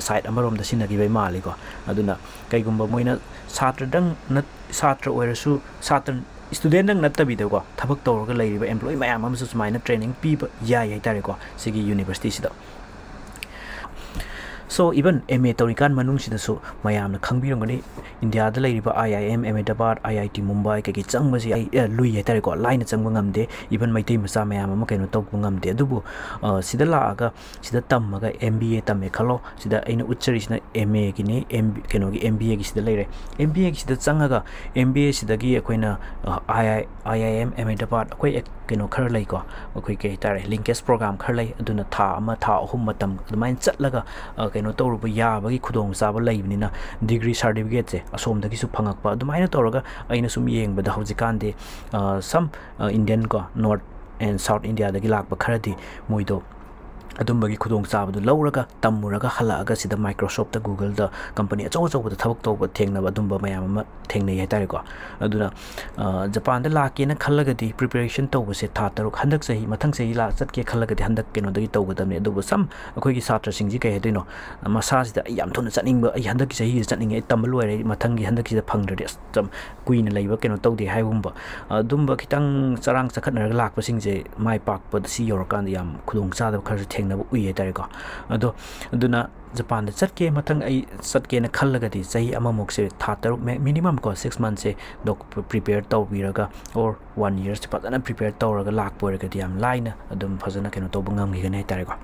ꯁꯥꯏꯠ ꯑꯃꯔꯣꯝꯗ ꯁꯤꯟꯅꯈꯤꯕꯩ ꯃꯥꯜꯂꯤꯀꯣ ꯑꯗꯨꯅ ꯀꯩꯒꯨꯝꯕ ꯃꯣꯏꯅ ꯁꯥꯇ꯭ꯔꯗꯪ ꯁꯥꯇ꯭ꯔ ꯑꯣꯏꯔꯁꯨ ꯁꯥꯇ꯭ꯔ ꯁ꯭ꯇꯨꯗꯦꯟꯗꯪ ꯅꯠꯇꯕꯤꯗꯀꯣ ꯊꯕꯛ ꯇꯧꯔꯒ ꯂꯩꯔꯤꯕ ꯑꯦꯝꯄ꯭ꯂꯣꯌꯤ ꯃꯌꯥꯝ ꯑꯃꯁꯨ ꯁꯨꯃꯥꯏꯅ ꯇ꯭ꯔꯦꯅꯤꯡ ꯄꯤꯕ ꯌꯥꯏ ꯍꯥꯏꯇꯥꯔꯦꯀꯣ ꯁꯤꯒꯤ ꯌꯨꯅꯤꯚꯔꯁꯤꯇꯤꯁꯤꯗ so even ma ꯇꯧꯔꯤꯀꯥꯟ ꯃꯅꯨꯡꯁꯤꯗꯁꯨ ꯃꯌꯥꯝꯅ ꯈꯪꯕꯤꯔꯝꯒꯅꯤ ꯏꯟꯗꯤꯌꯥꯗ ꯂꯩꯔꯤꯕ I I M Ahmedabad I I T Mumbai ꯀꯩꯀꯩ ꯆꯪꯕꯁꯤ ꯑꯩ ꯂꯨꯏ ꯍꯥꯏꯇꯥꯔꯦꯀꯣ ꯂꯥꯏꯅ ꯆꯪꯕ ꯉꯝꯗꯦ ꯏꯚꯟ ꯃꯩꯇꯩ ꯃꯆꯥ ꯃꯌꯥꯝ ꯑꯃ ꯀꯩꯅꯣ ꯇꯧꯕ ꯉꯝꯗꯦ ꯑꯗꯨꯕꯨ ꯁꯤꯗ ꯂꯥꯛꯑꯒ ꯁꯤꯗ ꯇꯝꯃꯒ ꯑꯦꯝ ꯕꯤ ꯑꯦ ꯇꯝꯃꯦ ꯈꯜꯂꯣ ꯁꯤꯗ ꯑꯩꯅ ꯎꯠꯆꯔꯤꯁꯤꯅ ꯑꯦꯝ ꯑꯦꯒꯤꯅꯤ ꯑꯦꯝ ꯀꯩꯅꯣꯒꯤ ꯑꯦꯝ ꯕꯤ ꯑꯦꯒꯤꯁꯤꯗ ꯂꯩꯔꯦ ꯑꯦꯝ ꯕꯤ ꯑꯦꯒꯤꯁꯤꯗ ꯆꯪꯉꯒ ꯑꯦꯝ ꯕꯤ ꯑꯦꯁꯤꯗꯒꯤ ꯑꯩꯈꯣꯏꯅ I I I I M Ahmedabad ꯑꯩꯈꯣꯏ ꯀꯩꯅꯣ ꯈꯔ ꯂꯩꯀꯣ ꯑꯩꯈꯣꯏ ꯀꯩ ꯍꯥꯏꯇꯥꯔꯦ ꯂꯤꯡꯀꯦꯖ ꯄ꯭ꯔꯣꯒ꯭ꯔꯥꯝ ꯈꯔ ꯂꯩ ꯑꯗꯨꯅ ꯊꯥ ꯑꯃ ꯊꯥ ꯑꯍꯨꯝ ꯃꯇꯝ ꯑꯗꯨꯃꯥꯏꯅ ꯆꯠꯂꯒ khar lai aduna tha ama tha ahum matam adumai chatlaga ꯀꯩꯅꯣ ꯇꯧꯔꯨꯕ ꯌꯥꯕꯒꯤ ꯈꯨꯗꯣꯡꯆꯥꯕ ꯂꯩꯕꯅꯤꯅ ꯗꯤꯒ꯭ꯔꯤ ꯁꯥꯔꯇꯤꯐꯤꯀꯦꯠꯁꯦ ꯑꯁꯣꯝꯗꯒꯤꯁꯨ ꯐꯪꯉꯛꯄ ꯑꯗꯨꯃꯥꯏꯅ ꯇꯧꯔꯒ ꯑꯩꯅ ꯁꯨꯝ ꯌꯦꯡꯕꯗ ꯍꯧꯖꯤꯛꯀꯥꯟꯗꯤ ꯁꯝ ꯏꯟꯗꯤꯌꯟ ꯀꯣ ꯅꯣꯔꯠ ꯑꯦꯟ ꯁꯥꯎꯠ ꯏꯟꯗꯤꯌꯥꯗꯒꯤ ꯂꯥꯛꯄ ꯈꯔꯗꯤ ꯃꯣꯏꯗꯣ ꯑꯗꯨꯝꯕꯒꯤ ꯈꯨꯗꯣꯡꯆꯥꯕꯗꯨ ꯂꯧꯔꯒ ꯇꯝꯃꯨꯔꯒ ꯍꯜꯂꯛꯑꯒ ꯁꯤꯗ ꯃꯥꯏꯀ꯭ꯔꯣꯁꯣꯞꯇ ꯒꯨꯒꯜꯗ ꯀꯝꯄꯅꯤ ꯑꯆꯧ ꯑꯆꯧꯕꯗ ꯊꯕꯛ ꯇꯧꯕ ꯊꯦꯡꯅꯕ ꯑꯗꯨꯝꯕ ꯃꯌꯥꯝ ꯑꯃ ꯊꯦꯡꯅꯩ ꯍꯥꯏꯇꯥꯔꯦꯀꯣ ꯑꯗꯨꯅ ꯖꯄꯥꯟꯗ ꯂꯥꯛꯀꯦꯅ ꯈꯜꯂꯒꯗꯤ ꯄ꯭ꯔꯤꯄꯦꯔꯦꯁꯟ ꯇꯧꯕꯁꯦ ꯊꯥ ꯇꯔꯨꯛ ꯍꯟꯗꯛ ꯆꯍꯤ ꯃꯊꯪ ꯆꯍꯤ ꯂꯥꯛ ꯆꯠꯀꯦ ꯈꯜꯂꯒꯗꯤ ꯍꯟꯗꯛ ꯀꯩꯅꯣꯗꯒꯤ ꯇꯧꯒꯗꯕꯅꯤ ꯑꯗꯨꯕꯨ ꯁꯝ ꯑꯩꯈꯣꯏꯒꯤ ꯁꯥꯇ꯭ꯔꯁꯤꯡꯁꯤ ꯀꯩ ꯍꯥꯏꯗꯣꯏꯅꯣ ꯃꯁꯥꯁꯤꯗ ꯑꯩ ꯌꯥꯝ ꯊꯨꯅ ꯆꯠꯅꯤꯡꯕ ꯑꯩ ꯍꯟꯗꯛꯀꯤ ꯆꯍꯤꯁꯤꯗ ꯆꯠꯅꯤꯡꯉꯦ ꯑꯩ ꯇꯝꯕ ꯂꯣꯏꯔꯦ ꯃꯊꯪꯒꯤ ꯍꯟꯗꯛꯀꯤꯁꯤꯗ ꯐꯪꯗ꯭ꯔꯗꯤ ꯑꯁ ꯀꯨꯏꯅ ꯂꯩꯕ ꯀꯩꯅꯣ ꯇꯧꯗꯦ ꯍꯥꯏꯕꯒꯨꯝꯕ ꯑꯗꯨꯝꯕ ꯈꯤꯇꯪ ꯆꯔꯥꯡ ꯆꯈꯠꯅꯔꯒ ꯂꯥꯛꯄꯁꯤꯡꯁꯦ ꯃꯥꯏ ꯄꯥꯛꯄꯗ ꯁꯤ ꯌꯧꯔꯀꯥꯟꯗ ꯌꯥꯝ ꯈꯨꯗꯣꯡꯆꯥꯗꯕ ꯈꯔꯁꯨ ꯊꯦꯡꯅꯕ ꯎꯏ ꯍꯥꯏꯇꯥꯔꯦꯀꯣ ꯑꯗꯣ ꯑꯗꯨꯅ ꯖꯄꯥꯟꯗ ꯆꯠꯀꯦ ꯃꯊꯪ ꯑꯩ ꯆꯠꯀꯦꯅ ꯈꯜꯂꯒꯗꯤ ꯆꯍꯤ ꯑꯃꯃꯨꯛꯁꯦ ꯊꯥ ꯇꯔꯨꯛ ꯃꯤꯅꯤꯃꯝ ꯀꯣ ꯁꯤꯛꯁ ꯃꯟꯊꯁꯦ ꯄ꯭ꯔꯤꯄꯦꯌꯔ ꯇꯧꯕꯤꯔꯒ ꯑꯣꯔ ꯋꯥꯟ ꯌꯔꯁꯦ ꯐꯖꯅ ꯄ꯭ꯔꯤꯄꯦꯌꯔ ꯇꯧꯔꯒ ꯂꯥꯛꯄ ꯑꯣꯏꯔꯒꯗꯤ ꯌꯥꯝ ꯂꯥꯏꯅ ꯑꯗꯨꯝ ꯐꯖꯅ ꯀꯩꯅꯣ ꯇꯧꯕ ꯉꯝꯈꯤꯒꯅꯤ ꯍꯥꯏꯇꯥꯔꯦꯀꯣ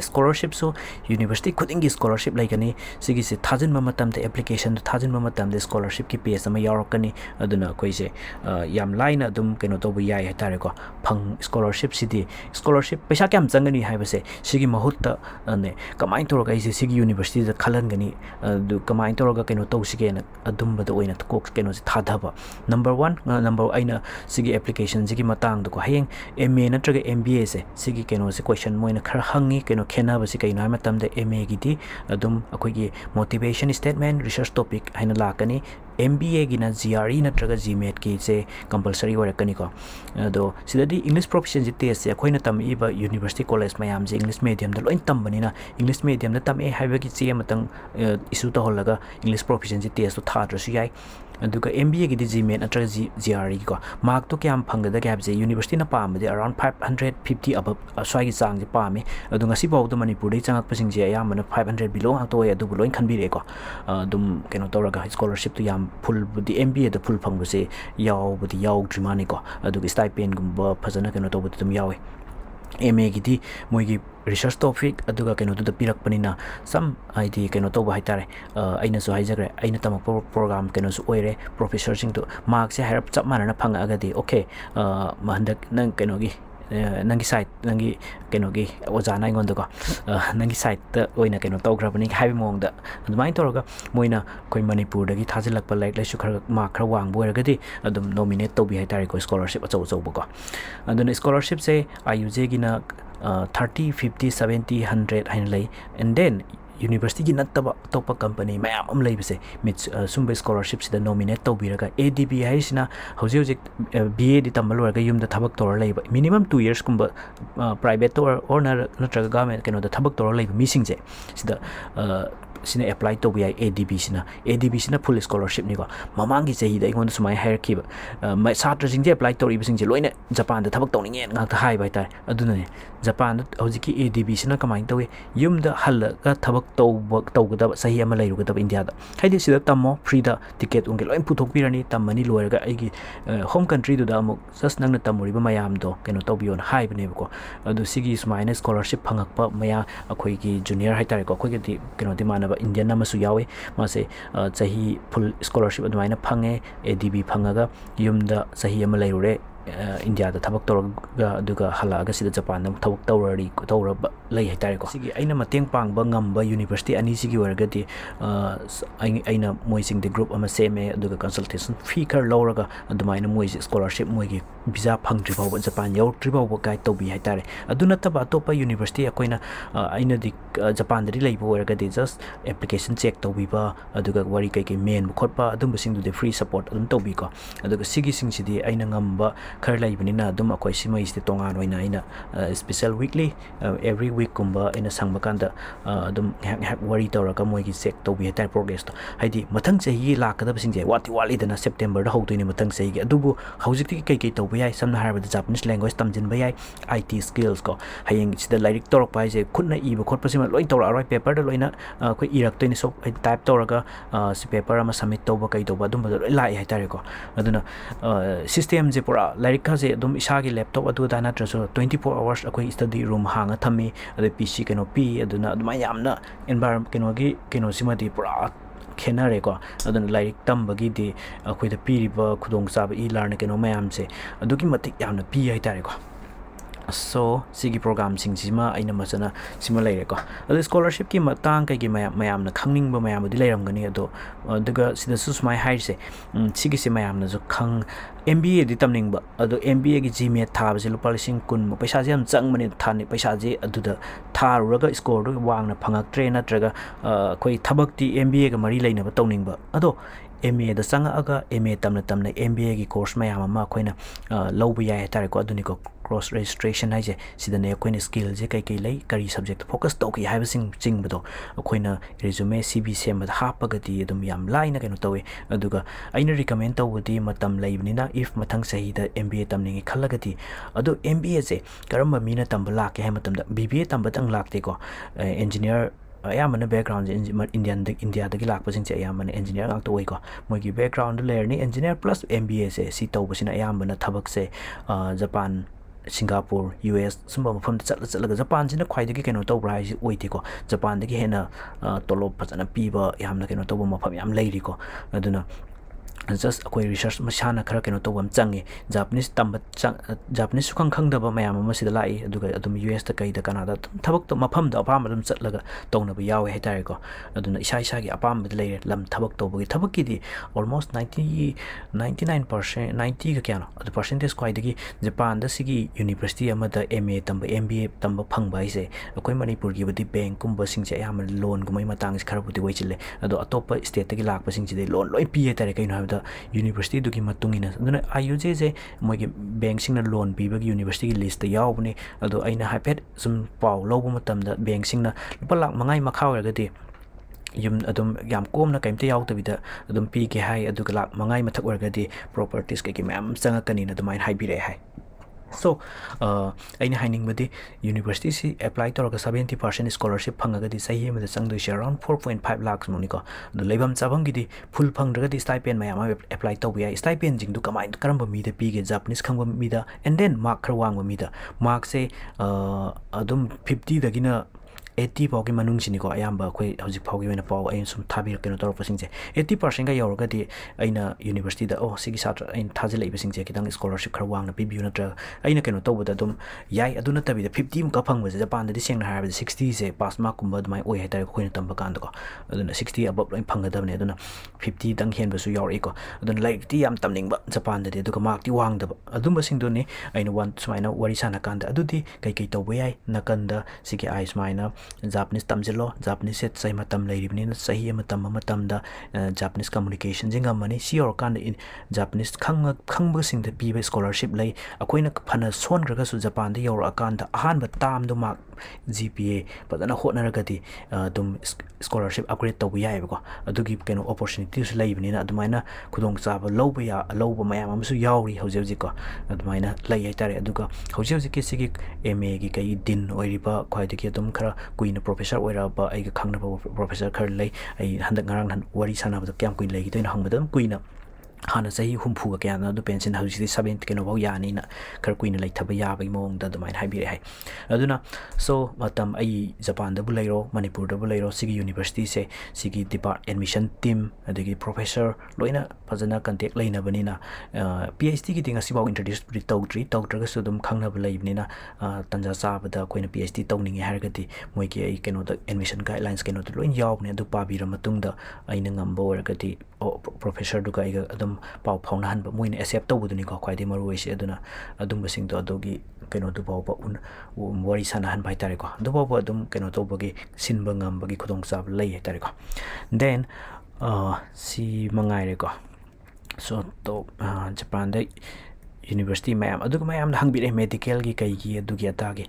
स्कॉलरशिपसु यूनिवर्सिटी खुद स्कॉलरशिप लाइकनी सिगिसे थाजनबा मतमते एप्लिकेशन स्कॉलरशिप की पेज अमा यारकनी अदुना कोइसे याम लाइन अदुम केनो तोबु याय हतारेको फंग स्कॉलरशिप स्कॉलरशिप पैसा क्या चंगनी हाइबसे सिगी महुत ने कमाइन तोरगा इसे सिगी यूनिवर्सिटी द खलनगनी दु कमाइन तोरगा केनो तौसिगे न नंबर वन नंबर अगर सिगी एप्लिकेशन सिगी मतांग दको हायेंग एमए नत्रगा एमबीए से से क्वेश्चन मोइन खर हंगी kano khenabasi kaino ha matamda ma gi di adum akoi gi motivation statement, research topic haina lakani MBA गिना GRE नत्रगा GMAT की से कंपलसरी हो रखनी को दो सीधा दी टेस्ट से अखोई तम ई यूनिवर्सिटी कॉलेज में आम से इंग्लिश मीडियम द लोइन तम बनी ना इंग्लिश मीडियम द तम ए हाइवे चे मतंग इशू तो हो लगा इंग्लिश टेस्ट तो था ꯑꯗꯨꯒ ꯑꯦꯝ ꯕꯤ ꯑꯦꯒꯤꯗꯤ ꯖꯤ ꯃꯦꯠ ꯅꯠꯇ꯭ꯔꯒ ꯖꯤ ꯖꯤ ꯑꯥꯔ ꯏꯒꯤꯀꯣ ꯃꯥꯔꯛꯇꯣ ꯀꯌꯥꯝ ꯐꯪꯒꯗꯒꯦ ꯍꯥꯏꯕꯁꯦ ꯌꯨꯅꯤꯚꯔꯁꯤꯇꯤꯅ ꯄꯥꯝꯕꯗꯤ around five hundred fifty above ꯁ꯭ꯋꯥꯏꯒꯤ ꯆꯥꯡꯁꯦ ꯄꯥꯝꯃꯤ ꯑꯗꯣ ꯉꯁꯤ ꯐꯥꯎꯕꯗ ꯃꯅꯤꯄꯨꯔꯗꯒꯤ ꯆꯪꯉꯛꯄꯁꯤꯡꯁꯦ ꯑꯌꯥꯝꯕꯅ ꯐꯥꯏꯚ ꯍꯟꯗ꯭ꯔꯦꯗ ꯕꯤꯂꯣ ꯉꯥꯛꯇ ꯑꯣꯏ ꯑꯗꯨꯕꯨ ꯂꯣꯏ ꯈꯟꯕꯤꯔꯛꯑꯦꯀꯣ ꯑꯗꯨꯝ ꯀꯩꯅꯣ ꯇꯧꯔꯒ ꯁ꯭ꯀꯣꯂꯔꯁꯤꯞꯇꯨ ꯌꯥꯝ ꯐꯨꯜꯕꯨꯗꯤ ꯑꯦꯝ ꯕꯤ ꯑꯦꯗ ꯐꯨꯜ ꯐꯪꯕꯁꯦ ꯌꯥꯎꯕꯗꯤ ꯌꯥꯎꯗ꯭ꯔꯤ ꯃꯥꯅꯤꯀꯣ ꯑꯗꯨꯒ ꯁ꯭ꯇꯥꯏꯄꯦꯟꯒꯨꯝꯕ ꯐꯖꯅ ꯀꯩꯅꯣ ꯇꯧꯕꯗꯤ ꯑꯗꯨꯝ ꯌꯥꯎꯋꯤ एम एगी मोगी रिसर्च टॉपिक कहीं पीरपनीना सम कहीं हाजग्रे अगर तमप प्रोग्राम कहीं प्रोफेसर मार्क से है चप मानना फंगदी ओके कहीं ꯅꯪꯒꯤ ꯁꯥꯏꯠ ꯅꯪꯒꯤ ꯀꯩꯅꯣꯒꯤ ꯑꯣꯖꯥꯅ ꯑꯩꯉꯣꯟꯗꯀꯣ ꯅꯪꯒꯤ ꯁꯥꯏꯠꯇ ꯑꯣꯏꯅ ꯀꯩꯅꯣ ꯇꯧꯈ꯭ꯔꯕꯅꯤ ꯍꯥꯏꯕ ꯃꯑꯣꯡꯗ ꯑꯗꯨꯃꯥꯏꯅ ꯇꯧꯔꯒ ꯃꯣꯏꯅ ꯑꯩꯈꯣꯏ ꯃꯅꯤꯄꯨꯔꯗꯒꯤ ꯊꯥꯖꯤꯜꯂꯛꯄ ꯂꯥꯏꯔꯤꯛ ꯂꯥꯏꯁꯨ ꯈꯔ ꯃꯥꯔꯛ ꯈꯔ ꯋꯥꯡꯕ ꯑꯣꯏꯔꯒꯗꯤ ꯑꯗꯨꯝ ꯅꯣꯃꯤꯅꯦꯠ ꯇꯧꯕꯤ ꯍꯥꯏꯇꯥꯔꯦꯀꯣ ꯁ꯭ꯀꯣꯂꯔꯁꯤꯞ ꯑꯆꯧ ꯑꯆꯧꯕꯀꯣ ꯑꯗꯨꯅ ꯁ꯭ꯀꯣꯂꯔꯁꯤꯞꯁꯦ I U ꯖꯦꯒꯤꯅ thirty fifty seventy hundred ꯍꯥꯏꯅ ꯂꯩ ꯑꯦꯟ ꯗꯦꯟ यूनिवर्सिटी नत्तब अतोप कंपनी तौबीरगा एडीबी हाइसिना हौजे हौजे बीए दी तम्बल वर्ग युमदा थबक तौर लेब मिनिमम 2 इयर्स कुंब प्राइवेट और गवर्नमेंट केनो थबक तौर लेब मिसिंग जे सिदा सिना एडीबी सिना फुल स्कॉलरशिप निको ममांगी चही दा इगोन सुमाय हायर किब छात्र सिंजे अप्लाई तौरी बिसिंग जे लोइने जापान दा थबक तौनिंगे ngak हाई बाय तार अदुनने जापान हौजिकी एडीबी सिना कमाइन तौवे युमदा हल्लगा थबक तौब तौगदब सही अमा लेरुगदब इंडिया दा हाइदि सिदा तमो फ्री दा टिकेट उंगे लोइन पुथोक पिरनी तमनी लोयरगा आइगी होम कंट्री दुदा अमुक जस्ट नंगना तमुरिबा मयाम दो केनो तौबियोन हाइबने बको अदु सिगी सुमाइना स्कॉलरशिप फंगकपा मया अखोइगी जूनियर हाइतारे को अखोइगी केनो दि मानबा ꯏꯟꯗꯤꯌꯥꯗ ꯊꯕꯛ ꯇꯧꯔꯒ ꯑꯗꯨꯒ ꯍꯜꯂꯛꯑꯒ ꯁꯤꯗ ꯖꯄꯥꯟꯗ ꯑꯃꯨꯛ ꯊꯕꯛ ꯇꯧꯔꯔꯤ ꯇꯧꯔꯕ ꯂꯩ ꯍꯥꯏꯇꯥꯔꯦꯀꯣ ꯁꯤꯒꯤ ꯑꯩꯅ ꯃꯇꯦꯡ ꯄꯥꯡꯕ ꯉꯝꯕ ꯌꯨꯅꯤꯚꯔꯁꯤꯇꯤ ꯑꯅꯤꯁꯤꯒꯤ ꯑꯣꯏꯔꯒꯗꯤ ꯑꯩꯅ ꯃꯣꯏꯁꯤꯡꯗ ꯒ꯭ꯔꯨꯞ ꯑꯃ ꯁꯦꯝꯃꯦ ꯑꯗꯨꯒ ꯀꯟꯁꯜꯇꯦꯁꯟ ꯐꯤ ꯈꯔ ꯂꯧꯔꯒ ꯑꯗꯨꯃꯥꯏꯅ ꯃꯣꯏꯁꯦ ꯁ꯭ꯀꯣꯂꯔꯁꯤꯞ ꯃꯣꯏꯒꯤ ꯚꯤꯖꯥ ꯐꯪꯗ꯭ꯔꯤ ꯐꯥꯎꯕ ꯖꯄꯥꯟ ꯌꯧꯔꯛꯇ꯭ꯔꯤ ꯐꯥꯎꯕ ꯒꯥꯏꯗ ꯇꯧꯕꯤ ꯍꯥꯏꯇꯥꯔꯦ ꯑꯗꯨ ꯅꯠꯇꯕ ꯑꯇꯣꯞꯄ ꯌꯨꯅꯤꯚꯔꯁꯤꯇꯤ ꯑꯩꯈꯣꯏꯅ ꯑꯩꯅꯗꯤ ꯖꯄꯥꯟꯗꯗꯤ ꯂꯩꯕ ꯑꯣꯏꯔꯒꯗꯤ ꯖꯁ ꯑꯦꯄ꯭ꯂꯤꯀꯦꯁꯟ ꯆꯦꯛ ꯇꯧꯕꯤꯕ ꯑꯗꯨꯒ ꯋꯥꯔꯤ ꯀꯩꯀꯩ ꯃꯦꯟꯕ ꯈꯣꯠꯄ ꯑꯗꯨꯝꯕꯁꯤꯡꯗꯨꯗꯤ ꯐ꯭ꯔꯤ ꯁꯞꯄꯣꯔꯠ ꯑꯗꯨꯝ ꯇꯧꯕꯤꯀꯣ ꯑꯗꯨꯒ ꯁꯤꯒꯤꯁꯤꯡꯁꯤꯗꯤ ꯑꯩꯅ ꯉꯝꯕ khar lai bani na dum akoi sima iste tonga noi na ina special weekly every week kumba ina sangba kan da dum hak hak wari tor ka moi gi check to bi ta progress to haidi mathang se hi la ka da sing je wati wali da na september da hautu ni mathang se gi adubu haujik ti kai kai to bi ai samna har da japanese language tamjin bai ai it skills ko hayeng sida lairik tor pa je khutna i ba khot pa sima loi tor aroi paper da loina ko irak to ni so type tor ka si paper ama submit to ba kai to ba dum ba lai hai ta re ko aduna system je pura ꯂꯥꯏꯔꯤꯛꯀꯁꯦ ꯑꯗꯨꯝ ꯏꯁꯥꯒꯤ laptop ꯑꯗꯨꯗ ꯅꯠꯇ꯭ꯔꯁꯨ twenty four hours ꯑꯩꯈꯣꯏ study room ꯍꯥꯡꯉ ꯊꯝꯃꯤ ꯑꯗꯩ ꯄꯤ ꯁꯤ ꯀꯩꯅꯣ ꯄꯤ ꯑꯗꯨꯅ ꯑꯗꯨꯃꯥꯏꯅ ꯌꯥꯝꯅ ꯏꯟꯚꯥꯏꯔ ꯀꯩꯅꯣꯒꯤ ꯀꯩꯅꯣꯁꯤꯃꯗꯤ ꯄꯨꯔꯥ ꯈꯦꯠꯅꯔꯦꯀꯣ ꯑꯗꯨꯅ ꯂꯥꯏꯔꯤꯛ ꯇꯝꯕꯒꯤꯗꯤ ꯑꯩꯈꯣꯏꯗ ꯄꯤꯔꯤꯕ ꯈꯨꯗꯣꯡꯆꯥꯕ ꯏ ꯂꯥꯔꯅ ꯀꯩꯅꯣ ꯃꯌꯥꯝꯁꯦ ꯑꯗꯨꯛꯀꯤ ꯃꯇꯤꯛ ꯌꯥꯝꯅ ꯄꯤ ꯍꯥꯏꯇꯥꯔꯦꯀꯣ ꯁꯣ ꯁꯤꯒꯤ ꯄ꯭ꯔꯣꯒ꯭ꯔꯥꯝꯁꯤꯡꯁꯤꯃ ꯑꯩꯅ ꯃꯖꯅ ꯁꯤꯃ ꯂꯩꯔꯦꯀꯣ ꯑꯗꯣ ꯁ꯭ꯀꯣꯂꯔꯁꯤꯞꯀꯤ ꯃꯇꯥꯡ ꯀꯩꯀꯩ ꯃꯌꯥꯝ ꯃꯌꯥꯝꯅ ꯈꯪꯅꯤꯡꯕ ꯃꯌꯥꯝꯕꯨꯗꯤ ꯂꯩꯔꯝꯒꯅꯤ ꯑꯗꯣ ꯑꯗꯨꯒ ꯁꯤꯗꯁꯨ ꯁꯨꯃꯥꯏꯅ ꯍꯥꯏꯔꯤꯁꯦ ꯁꯤꯒꯤꯁꯦ ꯃꯌꯥꯝꯅꯁꯨ ꯈꯪ MBA di tamning ba. Ado MBA gi ji me tha ba jelo polishing kun mo. Paisa jam chang mani tha ni. Paisa je adu da tha ru ga score ru wang na phanga train na traga uh, khoi thabak ti MBA ga mari laina ba tawning ba. Ado M एद चंग M A तम तम M B ए की course मैं अखोन लौब यातारेको अनेको cross registration है सिदने अखोन skill कई कई ले कई सब्जेक्ट फोकस तौके है चिंबदो अखोन रिजुमे सी बी सेम हापगदी अदुम याम लाइन कनो तवे अदुगा इफ़ मथंग सहीद एम बी ए तमने खलगति अदो एम बी ए जे करम मीना तंब बी है मतम बीबीए तंबतंग लाकतेको इंजीनियर ꯑꯌꯥꯝꯕꯅ ꯕꯦꯛꯒ꯭ꯔꯥꯎꯟꯁꯦ ꯏꯟꯗꯤꯌꯟꯗ ꯏꯟꯗꯤꯌꯥꯗꯒꯤ ꯂꯥꯛꯄꯁꯤꯡꯁꯦ ꯑꯌꯥꯝꯕꯅ ꯏꯟꯖꯤꯅꯤꯌꯔ ꯉꯥꯛꯇ ꯑꯣꯏꯀꯣ ꯃꯣꯏꯒꯤ ꯕꯦꯛꯒ꯭ꯔꯥꯎꯟꯗ ꯂꯩꯔꯅꯤ ꯏꯟꯖꯤꯅꯤꯌꯔ ꯄ꯭ꯂꯁ ꯑꯦꯝ ꯕꯤ ꯑꯦꯁꯦ ꯁꯤ ꯇꯧꯕꯁꯤꯅ ꯑꯌꯥꯝꯕꯅ ꯊꯕꯛꯁꯦ ꯖꯄꯥꯟ ꯁꯤꯡꯒꯥꯄꯨꯔ ꯌꯨ ꯑꯦꯁ ꯁꯨꯝꯕ ꯃꯐꯝꯗ ꯆꯠꯂ ꯆꯠꯂꯒ ꯖꯄꯥꯟꯁꯤꯅ ꯈ꯭ꯋꯥꯏꯗꯒꯤ ꯀꯩꯅꯣ ꯇꯧꯕ꯭ꯔꯥ ꯍꯥꯏꯁꯤ ꯑꯣꯏꯗꯦꯀꯣ ꯖꯄꯥꯟꯗꯒꯤ ꯍꯦꯟꯅ ꯇꯣꯂꯣꯞ ꯐꯖꯅ ꯄꯤꯕ ꯌꯥꯝꯅ ꯀꯩꯅꯣ ꯇꯧꯕ ꯃꯐꯝ ꯌꯥꯝ ꯂꯩꯔꯤꯀꯣ ꯑꯗꯨꯅ just ꯑꯩꯈꯣꯏ ꯔꯤꯁꯔꯁ ꯃꯁꯥꯅ ꯈꯔ ꯀꯩꯅꯣ ꯇꯧꯕ ꯑꯃ ꯆꯪꯉꯦ ꯖꯥꯄꯅꯤꯁ ꯇꯝꯕ ꯖꯥꯄꯅꯤꯁ ꯁꯨꯈꯪ ꯈꯪꯗꯕ ꯃꯌꯥꯝ ꯑꯃ ꯁꯤꯗ ꯂꯥꯛꯏ ꯑꯗꯨꯒ ꯑꯗꯨꯝ ꯌꯨ ꯑꯦꯁꯇ ꯀꯩꯗ ꯀꯅꯥꯗ ꯑꯗꯨꯝ ꯊꯕꯛꯇꯣ ꯃꯐꯝꯗ ꯑꯄꯥꯝꯕ ꯑꯗꯨꯝ ꯆꯠꯂꯒ ꯇꯧꯅꯕ ꯌꯥꯎꯋꯦ ꯍꯥꯏꯇꯥꯔꯦꯀꯣ ꯑꯗꯨꯅ ꯏꯁꯥ ꯏꯁꯥꯒꯤ ꯑꯄꯥꯝꯕꯗ ꯂꯩꯔꯦ ꯂꯝ ꯊꯕꯛ ꯇꯧꯕꯒꯤ ꯊꯕꯛꯀꯤꯗꯤ almost ninety ninety nine percent ꯅꯥꯏꯟꯇꯤꯒ ꯀꯌꯥꯅꯣ ꯑꯗꯨ ꯄꯥꯔꯁꯦꯟꯇꯦꯖ ꯈ꯭ꯋꯥꯏꯗꯒꯤ ꯖꯄꯥꯟꯗ ꯁꯤꯒꯤ ꯌꯨꯅꯤꯚꯔꯁꯤꯇꯤ ꯑꯃꯗ ꯑꯦꯝ ꯑꯦ ꯇꯝꯕ ꯑꯦꯝ ꯕꯤ ꯑꯦ ꯇꯝꯕ ꯐꯪꯕ ꯍꯥꯏꯁꯦ ꯑꯩꯈꯣꯏ ꯃꯅꯤꯄꯨꯔꯒꯤꯕꯨꯗꯤ ꯕꯦꯡꯀꯨꯝꯕꯁꯤꯡꯁꯦ ꯑꯌꯥꯝꯕꯅ ꯂꯣꯟꯒꯨꯝꯕꯒꯤ ꯃꯇꯥꯡꯁꯦ ꯈꯔꯕꯨꯗꯤ ꯑꯣꯏꯁꯤꯜꯂꯦ ꯑꯗꯣ ꯑꯇꯣꯞꯄ ꯁ꯭ꯇꯦꯠꯇꯒꯤ ꯂꯥꯛꯄꯁꯤꯡꯁꯤꯗꯤ ꯂꯣꯟ ꯂꯣꯏ ꯄꯤ ꯍꯥꯏꯇꯥꯔꯦ ꯀꯩꯅꯣ ꯍꯥꯏꯕꯗ ꯌꯨꯅꯤꯚꯔꯁꯤꯇꯤꯗꯨꯒꯤ ꯃꯇꯨꯡ ꯏꯟꯅ ꯑꯗꯨꯅ ꯑꯥꯏ ꯌꯨ ꯖꯦꯁꯦ ꯃꯣꯏꯒꯤ ꯕꯦꯡꯛꯁꯤꯡꯅ ꯂꯣꯟ ꯄꯤꯕꯒꯤ ꯌꯨꯅꯤꯚꯔꯁꯤꯇꯤꯒꯤ ꯂꯤꯁꯇ ꯌꯥꯎꯕꯅꯤ ꯑꯗꯣ ꯑꯩꯅ ꯍꯥꯏꯐꯦꯠ ꯁꯨꯝ ꯄꯥꯎ ꯂꯧꯕ ꯃꯇꯝꯗ ꯕꯦꯡꯛꯁꯤꯡꯅ ꯂꯨꯄꯥ ꯂꯥꯛ ꯃꯉꯥꯒꯤ ꯃꯈꯥ ꯑꯣꯏꯔꯒꯗꯤ ꯌꯨꯝ ꯑꯗꯨꯝ ꯌꯥꯝ ꯀꯣꯝꯅ ꯀꯩꯝꯇ ꯌꯥꯎꯗꯕꯤꯗ ꯑꯗꯨꯝ ꯄꯤꯒꯦ ꯍꯥꯏ ꯑꯗꯨꯒ ꯂꯥꯛ ꯃꯉꯥꯒꯤ ꯃꯊꯛ ꯑꯣꯏꯔꯒꯗꯤ ꯄ꯭ꯔꯣꯄꯔꯇꯤꯁ ꯀꯩꯀꯩ ꯃꯌꯥꯝ ꯆꯪꯉꯛꯀꯅꯤꯅ ꯑꯗꯨꯃꯥꯏꯅ ꯍꯥꯏꯕꯤꯔꯛꯑꯦ ꯍꯥꯏ so aina haining madi university si apply toroga 70% scholarship phangagadi sahi me changdoi si around 4.5 lakhs moni ko do lebam chabam gi di full phangraga di stipend ma ma apply to ya stipend jing du kamai karamba mi de pi ge japanese khangba mi da and then mark kharwang mi da mark se adum 50 dagina eighty ꯐꯥꯎꯒꯤ ꯃꯅꯨꯡꯁꯤꯅꯤꯀꯣ ꯑꯌꯥꯝꯕ ꯑꯩꯈꯣꯏ ꯍꯧꯖꯤꯛ ꯐꯥꯎꯒꯤ ꯑꯣꯏꯅ ꯄꯥꯎ ꯑꯩꯅ ꯁꯨꯝ ꯊꯥꯕꯤꯔꯛ ꯀꯩꯅꯣ ꯇꯧꯔꯛꯄꯁꯤꯡꯁꯦ ꯑꯩꯠꯇꯤ ꯄꯥꯔꯁꯦꯟꯒ ꯌꯧꯔꯒꯗꯤ ꯑꯩꯅ ꯌꯨꯅꯤꯚꯔꯁꯤꯇꯤꯗ ꯑꯣ ꯁꯤꯒꯤ ꯁꯥꯇ꯭ꯔ ꯑꯩꯅ ꯊꯥꯖꯤꯜꯂꯛꯏꯕꯁꯤꯡꯁꯦ ꯈꯤꯇꯪ ꯁ꯭ꯀꯣꯂꯔꯁꯤꯞ ꯈꯔ ꯋꯥꯡꯅ ꯄꯤꯕꯤꯌꯨ ꯅꯠꯇ꯭ꯔꯒ ꯑꯩꯅ ꯀꯩꯅꯣ ꯇꯧꯕꯗ ꯑꯗꯨꯝ ꯌꯥꯏ ꯑꯗꯨ ꯅꯠꯇꯕꯤꯗ ꯐꯤꯐꯇꯤꯃꯨꯛꯀ ꯐꯪꯕꯁꯦ ꯖꯄꯥꯟꯗꯗꯤ ꯁꯦꯡꯅ ꯍꯥꯏꯔꯕꯗ ꯁꯤꯛꯁꯇꯤꯁꯦ ꯄꯥꯁ ꯃꯥꯔꯛꯀꯨꯝꯕ ꯑꯗꯨꯃꯥꯏꯅ ꯑꯣꯏ ꯍꯥꯏꯇꯥꯔꯦ ꯑꯩꯈꯣꯏꯅ ꯇꯝꯕ ꯀꯥꯟꯗꯀꯣ ꯑꯗꯨꯅ ꯁꯤꯛꯁꯇꯤ ꯑꯕꯞ ꯂꯣꯏ ꯐꯪꯒꯗꯕꯅꯦ ꯑꯗꯨꯅ ꯐꯤꯐꯇꯤꯗꯪ ꯍꯦꯟꯕꯁꯨ ꯌꯥꯎꯔꯛꯏꯀꯣ ꯑꯗꯨꯅ ꯂꯥꯏꯔꯤꯛꯇꯤ ꯌꯥꯝ ꯇꯝꯅꯤꯡꯕ ꯖꯄꯥꯟꯗꯗꯤ ꯑꯗꯨꯒ ꯃꯥꯔꯛꯇꯤ ꯋꯥꯡꯗꯕ ꯑꯗꯨꯝꯕꯁꯤꯡꯗꯨꯅꯤ ꯑꯩꯅ ꯋꯥꯟ ꯁꯨꯃꯥꯏꯅ ꯋꯥꯔꯤ ꯁꯥꯟꯅꯀꯥꯟꯗ ꯑꯗꯨꯗꯤ ꯀꯩꯀꯩ ꯇꯧꯕ ꯌꯥꯏ ꯅꯥꯀꯟꯗ ꯁꯤꯒꯤ ꯑꯥꯏ ꯁꯨꯃꯥꯏꯅ ꯖꯥꯄꯅꯤꯁ ꯇꯝꯁꯤꯜꯂꯣ ꯖꯥꯄꯅꯤꯁꯁꯦ ꯆꯍꯤ ꯃꯇꯝ ꯂꯩꯔꯤꯕꯅꯤꯅ ꯆꯍꯤ ꯑꯃ ꯇꯝꯕ ꯃꯇꯝꯗ ꯖꯥꯄꯅꯤꯁ ꯀꯝꯃꯨꯅꯤꯀꯦꯁꯟꯁꯦ ꯉꯝꯃꯅꯤ ꯁꯤ ꯌꯧꯔꯀꯥꯟꯗ ꯖꯥꯄꯅꯤꯁ ꯈꯪꯕ ꯈꯪꯕꯁꯤꯡꯗ ꯄꯤꯕ ꯁ꯭ꯀꯣꯂꯔꯁꯤꯞ ꯂꯩ ꯑꯩꯈꯣꯏꯅ ꯐꯅ ꯁꯣꯟꯈ꯭ꯔꯒꯁꯨ ꯖꯄꯥꯟꯗ ꯌꯧꯔꯛꯑꯀꯥꯟꯗ ꯑꯍꯥꯟꯕ ꯇꯥꯝꯗꯣ ꯃꯥꯔꯛ ꯖꯤ ꯄꯤ ꯑꯦ ꯐꯖꯅ ꯍꯣꯠꯅꯔꯒꯗꯤ ꯑꯗꯨꯝ ꯁ꯭ꯀꯣꯂꯔꯁꯤꯞ ꯑꯞꯒ꯭ꯔꯦꯗ ꯇꯧꯕ ꯌꯥꯏꯑꯕꯀꯣ ꯑꯗꯨꯒꯤ ꯀꯩꯅꯣ ꯑꯣꯄꯣꯔꯆꯨꯅꯤꯇꯤꯁꯨ ꯂꯩꯕꯅꯤꯅ ꯑꯗꯨꯃꯥꯏꯅ ꯈꯨꯗꯣꯡꯆꯥꯕ ꯂꯧꯕ ꯌꯥ ꯂꯧꯕ ꯃꯌꯥꯝ ꯑꯃꯁꯨ ꯌꯥꯎꯔꯤ ꯍꯧꯖꯤꯛ ꯍꯧꯖꯤꯛꯀꯣ ꯑꯗꯨꯃꯥꯏꯅ ꯂꯩ ꯍꯥꯏꯇꯥꯔꯦ ꯑꯗꯨꯒ ꯍꯧꯖꯤꯛ ꯍꯧꯖꯤꯛꯀꯤ ꯁꯤꯒꯤ ꯑꯦꯝ ꯑꯦꯒꯤ ꯀꯩ ꯗꯤꯟ ꯑꯣꯏꯔꯤꯕ ꯈ꯭ꯋꯥꯏꯗꯒꯤ ꯑꯗꯨꯝ ꯈꯔ ꯀꯨꯏꯅ ꯄ꯭ꯔꯣꯐꯦꯁꯔ ꯑꯣꯏꯔꯛꯑꯕ ꯑꯩꯒ ꯈꯪꯅꯕ ꯄ꯭ꯔꯣꯐꯦꯁꯔ ꯈꯔ ꯂꯩ ꯑꯩ ꯍꯟꯗꯛ ꯉꯔꯥꯡ ꯅꯍꯥꯟ ꯋꯥꯔꯤ ꯁꯥꯟꯅꯕꯗ ꯀꯌꯥꯝ ꯀꯨꯏꯅ ꯂꯩꯈꯤꯗꯣꯏꯅꯣ ꯍꯪꯕꯗ ꯑꯗꯨꯝ ꯀꯨꯏꯅ ꯍꯥꯟꯅ ꯆꯍꯤ ꯍꯨꯝꯐꯨꯒ ꯀꯌꯥꯅꯣ ꯑꯗꯨ ꯄꯦꯟꯁꯤꯟ ꯍꯧꯖꯤꯛꯇꯤ ꯁꯕꯦꯟꯇꯤ ꯀꯩꯅꯣꯐꯥꯎ ꯌꯥꯅꯤꯅ ꯈꯔ ꯀꯨꯏꯅ ꯂꯩꯊꯕ ꯌꯥꯕꯒꯤ ꯃꯑꯣꯡꯗ ꯑꯗꯨꯃꯥꯏꯅ ꯍꯥꯏꯕꯤꯔꯛꯑꯦ ꯍꯥꯏ ꯑꯗꯨꯅ ꯁꯣ ꯃꯇꯝ ꯑꯩ ꯖꯄꯥꯟꯗꯕꯨ ꯂꯩꯔꯣ ꯃꯅꯤꯄꯨꯔꯗꯕꯨ ꯂꯩꯔꯣ ꯁꯤꯒꯤ ꯌꯨꯅꯤꯚꯔꯁꯤꯇꯤꯁꯦ ꯁꯤꯒꯤ ꯗꯤꯄꯥꯔꯠ ꯑꯦꯗꯃꯤꯁꯟ ꯇꯤꯝ ꯑꯗꯒꯤ ꯄ꯭ꯔꯣꯐꯦꯁꯔ ꯂꯣꯏꯅ ꯐꯖꯅ ꯀꯟꯇꯦꯛ ꯂꯩꯅꯕꯅꯤꯅ ꯄꯤ ꯑꯩꯆ ꯗꯤꯒꯤꯗꯤ ꯉꯁꯤꯐꯥꯎ ꯏꯟꯇ꯭ꯔꯣꯗ꯭ꯌꯨꯁꯄꯨꯗꯤ ꯇꯧꯗ꯭ꯔꯤ ꯇꯧꯗ꯭ꯔꯒꯁꯨ ꯑꯗꯨꯝ ꯈꯪꯅꯕ ꯂꯩꯕꯅꯤꯅ ꯇꯟꯖꯥ ꯆꯥꯕꯗ ꯑꯩꯈꯣꯏꯅ ꯄꯤ ꯑꯩꯆ ꯗꯤ ꯇꯧꯅꯤꯡꯉꯦ ꯍꯥꯏꯔꯒꯗꯤ ꯃꯣꯏꯒꯤ ꯑꯩ ꯀꯩꯅꯣꯗ ꯑꯦꯗꯃꯤꯁꯟ ꯒꯥꯏꯗꯂꯥꯏꯟꯁ ꯀꯩꯅꯣꯗꯣ ꯂꯣꯏꯅ ꯌꯥꯎꯕꯅꯦ ꯑꯗꯨ ꯄꯥꯕꯤꯔ ꯃꯇꯨꯡꯗ ꯑꯩꯅ ꯉꯝꯕ ꯑꯣꯏꯔꯒꯗꯤ ꯄ꯭ꯔꯣꯐꯦꯁꯔꯗꯨꯒ ꯑꯩꯒ ꯑꯗꯨꯝ adum pau phawna han ba moin accept to buduni ko khwaide maru we aduna adum ba sing to adogi keno du pau pa un wari sana han bai tare ko du pau pa adum keno to bagi sin bangam bagi khudong sab lai tare ko then uh si mangai re ko so to japan de university ma'am ma'am हंगे medical की कई की अतागे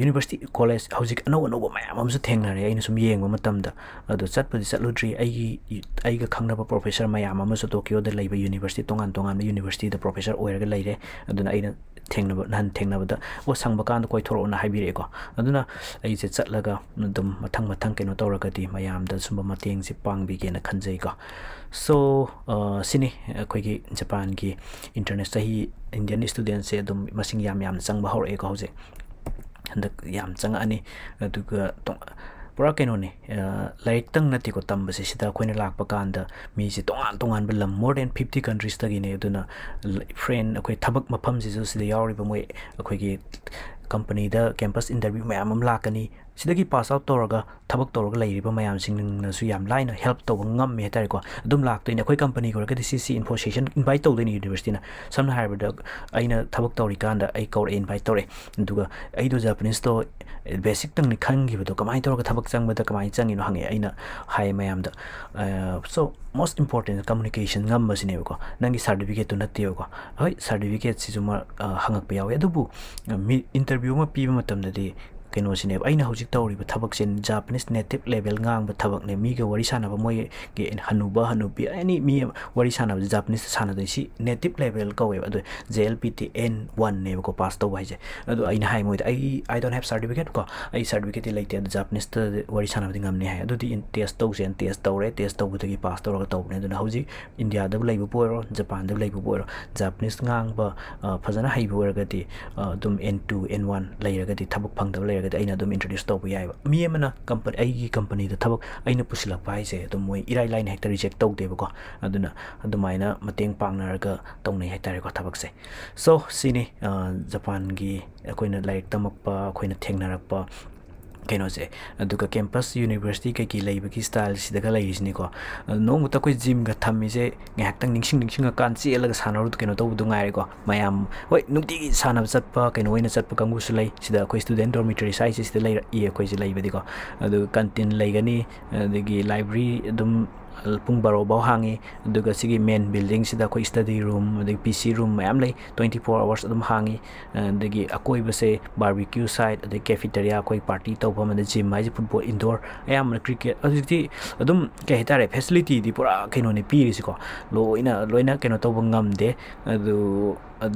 university college हजिक अनौ अनौब ma'am थेंगनरे सूम यद चटपदी चलुद्री खब प्रोफेसर मैम टोक्योद यूनिवर्सिटी तोान तोान यूनिवर्सिटी प्रोफेसर होरगे लेरें थेंगनब नहन थेंगनबद ओ संगब कान कोइथोरोना हाइबिरेको अदुना अइसे चटलगा दुम मथंग मथंग केनो तौरगदी मयामद सुम so uh, sini uh, khoi gi japan gi international hi indian students se dum masing yam yam chang ba hor e ko je handak yam chang ani uh, tu ga pura keno ne light tang na ti ko tam se sida ko ne lak pa kan da mi ji tongan tongan bel more than 50 countries ta gi ne duna friend akoi thabak mapham ji jo sida yauri ba moi akoi gi company da campus interview ma am lakani sidagi pass out torga thabak torga lai riba mayam sing na su yam line help to ngam me tar ko dum lak to ina koi company ko ka cc information invite to the university na. Samna harvard aina thabak tori kan da ai ko invite tore duga ai do japanese to eh, basic tang ni khang gi do kamai torga thabak chang ba da kamai chang ino hange aina hai mayam da. Eh, so most important communication ngam ma sine ko nangi certificate to na te ko hoi certificate si juma eh, hangak pe yawe. Adu bu interview ma pi ma tam da di ꯀꯩꯅꯣꯁꯤꯅꯦꯕ ꯑꯩꯅ ꯍꯧꯖꯤꯛ ꯇꯧꯔꯤꯕ ꯊꯕꯛꯁꯦ ꯖꯥꯄꯅꯤꯁ native level ꯉꯥꯡꯕ ꯊꯕꯛꯅꯦ ꯃꯤꯒ ꯋꯥꯔꯤ ꯁꯥꯟꯅꯕ ꯃꯣꯏꯒꯤ ꯍꯅꯨꯕ ꯍꯅꯨꯕꯤ ꯑꯦꯅꯤ ꯃꯤ ꯋꯥꯔꯤ ꯁꯥꯟꯅꯕꯁꯦ ꯖꯥꯄꯅꯤꯁꯇ ꯁꯥꯟꯅꯗꯣꯏ ꯁꯤ ꯅꯦꯇꯤꯞ ꯂꯦꯚꯦꯜ ꯀꯧꯋꯦꯕ ꯑꯗꯣ J L P T N ꯋꯥꯟꯅꯦꯕꯀꯣ pass ꯇꯧꯕ ꯍꯥꯏꯁꯦ ꯑꯗꯣ ꯑꯩꯅ ꯍꯥꯏ ꯃꯣꯏꯗ ꯑꯩ ꯑꯥꯏ ꯗꯣꯟ ꯍꯦꯞ ꯁꯥꯔꯇꯤꯐꯤꯀꯦꯠ ꯀꯣ ꯑꯩ ꯁꯥꯔꯇꯤꯐꯤꯀꯦꯠꯇꯤ ꯂꯩꯇꯦ ꯑꯗꯣ ꯖꯥꯄꯅꯤꯁꯇ ꯋꯥꯔꯤ ꯁꯥꯟꯅꯕꯗꯤ ꯉꯝꯅꯤ ꯍꯥꯏ ꯑꯗꯨꯗꯤ ꯇꯦꯁ ꯇꯧꯁꯦꯅ ꯇꯦꯁ ꯇꯧꯔꯦ ꯇꯦꯁ ꯇꯧꯕꯗꯒꯤ ꯄꯥꯁ ꯇꯧꯔꯒ ꯇꯧꯕꯅꯦ ꯑꯗꯨꯅ ꯍꯧꯖꯤꯛ ꯏꯟꯗꯤꯌꯥꯗꯕꯨ ꯂꯩꯕꯕꯨ ꯑꯣꯏꯔꯣ ꯖꯄꯥꯟꯗꯕꯨ ꯂꯩꯕꯕꯨ ꯑꯣꯏꯔꯣ ꯖꯥꯄꯅꯤꯁ ꯉꯥꯡꯕ ꯐꯖꯅ ꯍꯩꯕ ꯑꯣꯏꯔꯒꯗꯤ ꯑꯗꯨꯝ ꯑꯦꯟ ꯇꯨ ꯑꯦꯟ ꯋꯥꯟ ꯂꯩꯔꯒꯗꯤ ꯊꯕꯛ ꯐꯪꯗꯕ ꯂꯩꯔꯒꯗꯤ ꯍꯥꯏꯔꯒꯗꯤ ꯑꯩꯅ ꯑꯗꯨꯝ ꯏꯟꯇ꯭ꯔꯣꯗ꯭ꯌꯨꯁ ꯇꯧꯕ ꯌꯥꯏꯕ ꯃꯤ ꯑꯃꯅ ꯀꯝꯄꯅꯤ ꯑꯩꯒꯤ ꯀꯝꯄꯅꯤꯗ ꯊꯕꯛ ꯑꯩꯅ ꯄꯨꯁꯤꯜꯂꯛꯄ ꯍꯥꯏꯁꯦ ꯑꯗꯨꯝ ꯃꯣꯏ ꯏꯔꯥꯏ ꯂꯥꯏꯅ ꯍꯦꯛꯇ ꯔꯤꯖꯦꯛ ꯇꯧꯗꯦꯕꯀꯣ ꯑꯗꯨꯅ ꯑꯗꯨꯃꯥꯏꯅ ꯃꯇꯦꯡ ꯄꯥꯡꯅꯔꯒ ꯇꯧꯅꯩ ꯍꯥꯏꯇꯥꯔꯦꯀꯣ ꯊꯕꯛꯁꯦ ꯁꯣ ꯁꯤꯅꯤ ꯖꯄꯥꯟꯒꯤ ꯑꯩꯈꯣꯏꯅ ꯂꯥꯏꯔꯤꯛ ꯇꯝꯃꯛꯄ ꯑꯩꯈꯣꯏꯅ ꯊꯦꯡꯅꯔꯛꯄ ꯀꯩꯅꯣꯁꯦ ꯑꯗꯨꯒ ꯀꯦꯝꯄꯁ ꯌꯨꯅꯤꯚꯔꯁꯤꯇꯤ ꯀꯩꯀꯩ ꯂꯩꯕꯒꯤ ꯁ꯭ꯇꯥꯏꯜꯁꯤꯗꯒ ꯂꯩꯔꯤꯁꯤꯅꯤꯀꯣ ꯅꯣꯡꯃꯇ ꯑꯩꯈꯣꯏ ꯖꯤꯝꯒ ꯊꯝꯃꯤꯁꯦ ꯉꯥꯏꯍꯥꯛꯇꯪ ꯅꯤꯡꯁꯤꯡ ꯅꯤꯡꯁꯤꯡꯉꯀꯥꯟ ꯆꯦꯜꯂꯒ ꯁꯥꯟꯅꯔꯨ ꯀꯩꯅꯣ ꯇꯧꯕꯗꯨ ꯉꯥꯏꯔꯦꯀꯣ ꯃꯌꯥꯝ ꯍꯣꯏ ꯅꯨꯡꯇꯤꯒꯤ ꯁꯥꯟꯅꯕ ꯆꯠꯄ ꯀꯩꯅꯣ ꯑꯣꯏꯅ ꯆꯠꯄ ꯀꯥꯡꯕꯨꯁꯨ ꯂꯩ ꯁꯤꯗ ꯑꯩꯈꯣꯏ ꯁ꯭ꯇꯨꯗꯦꯟ ꯗꯣꯔꯃꯤꯇꯔꯤ ꯁꯥꯏꯁꯦ ꯁꯤꯗ ꯂꯩꯔꯛꯏ ꯑꯩꯈꯣꯏꯁꯦ ꯂꯩꯕꯗꯤꯀꯣ ꯑꯗꯨꯒ ꯀꯟꯇꯤꯟ ꯂꯩꯒꯅꯤ ꯑꯗꯒꯤ ꯂꯥꯏꯕ꯭ꯔꯦꯔꯤ ꯑꯗꯨꯝ ꯄꯨꯡ ꯕꯥꯔꯣꯐꯥꯎ ꯍꯥꯡꯉꯤ ꯑꯗꯨꯒ ꯁꯤꯒꯤ ꯃꯦꯟ ꯕꯤꯜꯗꯤꯡꯁꯤꯗ ꯑꯩꯈꯣꯏ ꯁ꯭ꯇꯗꯤ ꯔꯨꯝ ꯑꯗꯒꯤ ꯄꯤ ꯁꯤ ꯔꯨꯝ ꯃꯌꯥꯝ ꯂꯩ ꯇ꯭ꯋꯦꯟꯇꯤ ꯐꯣꯔ ꯑꯋꯥꯔꯁ ꯑꯗꯨꯝ ꯍꯥꯡꯉꯤ ꯑꯗꯒꯤ ꯑꯀꯣꯏꯕꯁꯦ ꯕꯥꯔꯕꯤꯀ꯭ꯌꯨ ꯁꯥꯏꯠ ꯑꯗꯒꯤ ꯀꯦꯐꯤꯇꯦꯔꯤꯌꯥ ꯑꯩꯈꯣꯏ ꯄꯥꯔꯇꯤ ꯇꯧꯐꯝ ꯑꯗꯩ ꯖꯤꯝ ꯍꯥꯏꯁꯦ ꯐꯨꯠꯕꯣꯜ ꯏꯟꯗꯣꯔ ꯑꯌꯥꯝꯕꯅ ꯀ꯭ꯔꯤꯀꯦꯠ ꯍꯧꯖꯤꯛꯇꯤ ꯑꯗꯨꯝ ꯀꯩ ꯍꯥꯏꯇꯥꯔꯦ ꯐꯦꯁꯤꯂꯤꯇꯤꯗꯤ ꯄꯨꯔꯥ ꯀꯩꯅꯣꯅꯤ ꯄꯤꯔꯤꯁꯤꯀꯣ ꯂꯣꯏꯅ ꯂꯣꯏꯅ ꯀꯩꯅꯣ ꯇꯧꯕ ꯉꯝꯗꯦ ꯑꯗꯨ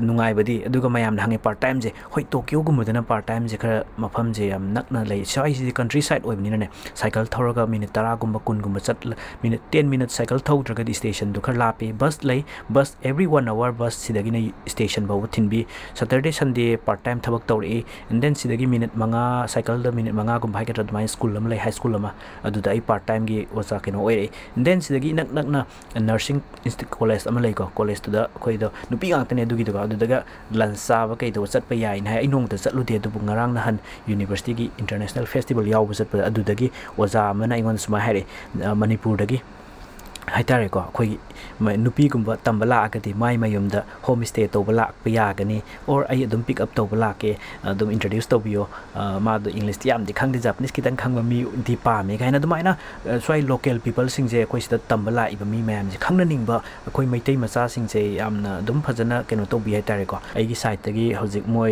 ꯅꯨꯡꯉꯥꯏꯕꯗꯤ ꯑꯗꯨꯒ ꯃꯌꯥꯝꯅ ꯍꯪꯉꯦ ꯄꯥꯔꯠ ꯇꯥꯏꯝꯁꯦ ꯍꯣꯏ ꯇꯣꯀꯤꯌꯣꯒꯨꯝꯕꯗꯅ ꯄꯥꯔꯠ ꯇꯥꯏꯝꯁꯦ ꯈꯔ ꯃꯐꯝꯁꯦ ꯌꯥꯝ ꯅꯛꯅ ꯂꯩ ꯁ꯭ꯋꯥꯏꯁꯤꯗꯤ ꯀꯟꯇ꯭ꯔꯤ ꯁꯥꯏꯠ ꯑꯣꯏꯕꯅꯤꯅꯅꯦ ꯁꯥꯏꯀꯜ ꯊꯧꯔꯒ ꯃꯤꯅꯤꯠ ꯇꯔꯥꯒꯨꯝꯕ ꯀꯨꯟꯒꯨꯝꯕ ꯆꯠ ꯃꯤꯅꯤꯠ ꯇꯦꯟ ꯃꯤꯅꯠ ꯁꯥꯏꯀꯜ ꯊꯧꯗ꯭ꯔꯒꯗꯤ ꯁ꯭ꯇꯦꯁꯟꯗꯨ ꯈꯔ ꯂꯥꯞꯄꯤ ꯕꯁ ꯂꯩ ꯕꯁ ꯑꯦꯕ꯭ꯔꯤ ꯋꯥꯟ ꯑꯋꯥꯔ ꯕꯁ ꯁꯤꯗꯒꯤꯅ ꯁ꯭ꯇꯦꯁꯟ ꯐꯥꯎꯕ ꯊꯤꯟꯕꯤ ꯁꯇꯔꯗꯦ ꯁꯟꯗꯦ ꯄꯥꯔꯠ ꯇꯥꯏꯝ ꯊꯕꯛ ꯇꯧꯔꯛꯏ ꯑꯦꯟ ꯗꯦꯟ ꯁꯤꯗꯒꯤ ꯃꯤꯅꯤꯠ ꯃꯉꯥ ꯁꯥꯏꯀꯜꯗ ꯃꯤꯅꯤꯠ ꯃꯉꯥꯒꯨꯝꯕ ꯍꯥꯏꯒꯗ꯭ꯔꯥ ꯑꯗꯨꯃꯥꯏꯅ ꯁ꯭ꯀꯨꯜ ꯑꯃ ꯂꯩ ꯍꯥꯏ ꯁ꯭ꯀꯨꯜ ꯑꯃ ꯑꯗꯨꯗ ꯑꯩ ꯄꯥꯔꯠ ꯇꯥꯏꯝꯒꯤ ꯑꯣꯖꯥ ꯀꯩꯅꯣ ꯑꯣꯏꯔꯛꯏ ꯑꯦꯟ ꯗꯦꯟ ꯁꯤꯗꯒꯤ ꯏꯅꯛ ꯅꯛꯅ ꯅꯔꯁꯤꯡ ꯀꯣꯂꯦꯖ ꯑꯃ ꯂꯩꯀꯣ ꯀꯣꯂꯦꯖꯇꯨꯗ ꯑꯩꯈꯣꯏꯗꯣ ꯅꯨꯄꯤ ꯉꯥꯛꯇꯅꯦ ꯑꯗꯨꯒꯤꯗꯨꯒ ꯑꯗꯨꯗꯒ ꯂꯟꯁ ꯆꯥꯕ ꯀꯩꯗꯧꯕ ꯆꯠꯄ ꯌꯥꯏꯅ ꯍꯥꯏ ꯑꯩ ꯅꯣꯡꯃꯇ ꯆꯠꯂꯨꯗꯦ ꯑꯗꯨꯕꯨ ꯉꯔꯥꯡ ꯅꯍꯥꯟ ꯌꯨꯅꯤꯚꯔꯁꯤꯇꯤꯒꯤ ꯏꯟꯇꯔꯅꯦꯁꯅꯦꯜ ꯐꯦꯁꯇꯤꯚꯦꯜ ꯌꯥꯎꯕ ꯆꯠꯄꯗ ꯑꯗꯨꯗꯒꯤ ꯑꯣꯖꯥ ꯑꯃꯅ ꯑꯩꯉꯣꯟꯗ ꯁꯨꯃꯥꯏꯅ ꯍꯥꯏꯔꯛꯑꯦ ꯃꯅꯤꯄꯨꯔꯗꯒꯤ ꯍꯥꯏꯇꯥꯔꯦꯀꯣ ꯑꯩꯈꯣꯏꯒꯤ ꯅꯨꯄꯤꯒꯨꯝꯕ ꯇꯝꯕ ꯂꯥꯛꯑꯒꯗꯤ ꯃꯥꯏ ꯃꯌꯨꯝꯗ ꯍꯣꯝ ꯁ꯭ꯇꯦ ꯇꯧꯕ ꯂꯥꯛꯄ ꯌꯥꯒꯅꯤ ꯑꯣꯔ ꯑꯩ ꯑꯗꯨꯝ ꯄꯤꯛ ꯑꯞ ꯇꯧꯕ ꯂꯥꯛꯀꯦ ꯑꯗꯨꯝ ꯏꯟꯇ꯭ꯔꯣꯗ꯭ꯌꯨꯁ ꯇꯧꯕꯤꯌꯣ ꯃꯥꯗꯣ ꯏꯪꯂꯤꯁꯇꯤ ꯌꯥꯝꯗꯤ ꯈꯪꯗꯦ ꯖꯄꯅꯤꯁ ꯈꯤꯇꯪ ꯈꯪꯕ ꯃꯤꯗꯤ ꯄꯥꯝꯃꯦ ꯀꯥꯏꯅ ꯑꯗꯨꯃꯥꯏꯅ ꯁ꯭ꯋꯥꯏ ꯂꯣꯀꯦꯜ ꯄꯤꯄꯜꯁꯤꯡꯁꯦ ꯑꯩꯈꯣꯏ ꯁꯤꯗ ꯇꯝꯕ ꯂꯥꯛꯏꯕ ꯃꯤ ꯃꯌꯥꯝꯁꯦ ꯈꯪꯅꯅꯤꯡꯕ ꯑꯩꯈꯣꯏ ꯃꯩꯇꯩ ꯃꯆꯥꯁꯤꯡꯁꯦ ꯌꯥꯝꯅ ꯑꯗꯨꯝ ꯐꯖꯅ ꯀꯩꯅꯣ ꯇꯧꯕꯤ ꯍꯥꯏꯇꯥꯔꯦꯀꯣ ꯑꯩꯒꯤ ꯁꯥꯏꯠꯇꯒꯤ ꯍꯧꯖꯤꯛ ꯃꯣꯏ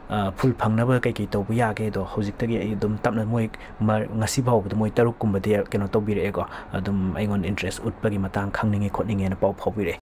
ꯐꯨꯜ ꯐꯪꯅꯕ ꯀꯩ ꯀꯩ ꯇꯧꯕ ꯌꯥꯒꯦꯗꯣ ꯍꯧꯖꯤꯛꯇꯒꯤ ꯑꯩ ꯑꯗꯨꯝ ꯇꯞꯅ ꯃꯣꯏ ꯉꯁꯤ ꯐꯥꯎꯕꯗ ꯃꯣꯏ ꯇꯔꯨꯛ ꯀꯨꯝꯕꯗꯤ ꯀꯩꯅꯣ ꯇꯧꯕꯤꯔꯛꯑꯦꯀꯣ ꯑꯗꯨꯝ ꯑꯩꯉꯣꯟꯗ ꯏꯟꯇ꯭ꯔꯦꯁ ꯎꯠꯄꯒꯤ ꯃꯇꯥꯡ ꯈꯪꯅꯤꯡꯉꯤ ꯈꯣꯠꯅꯤꯡꯉꯤꯅ ꯄꯥꯎ ꯐꯥꯎꯕꯤꯔꯛꯑꯦ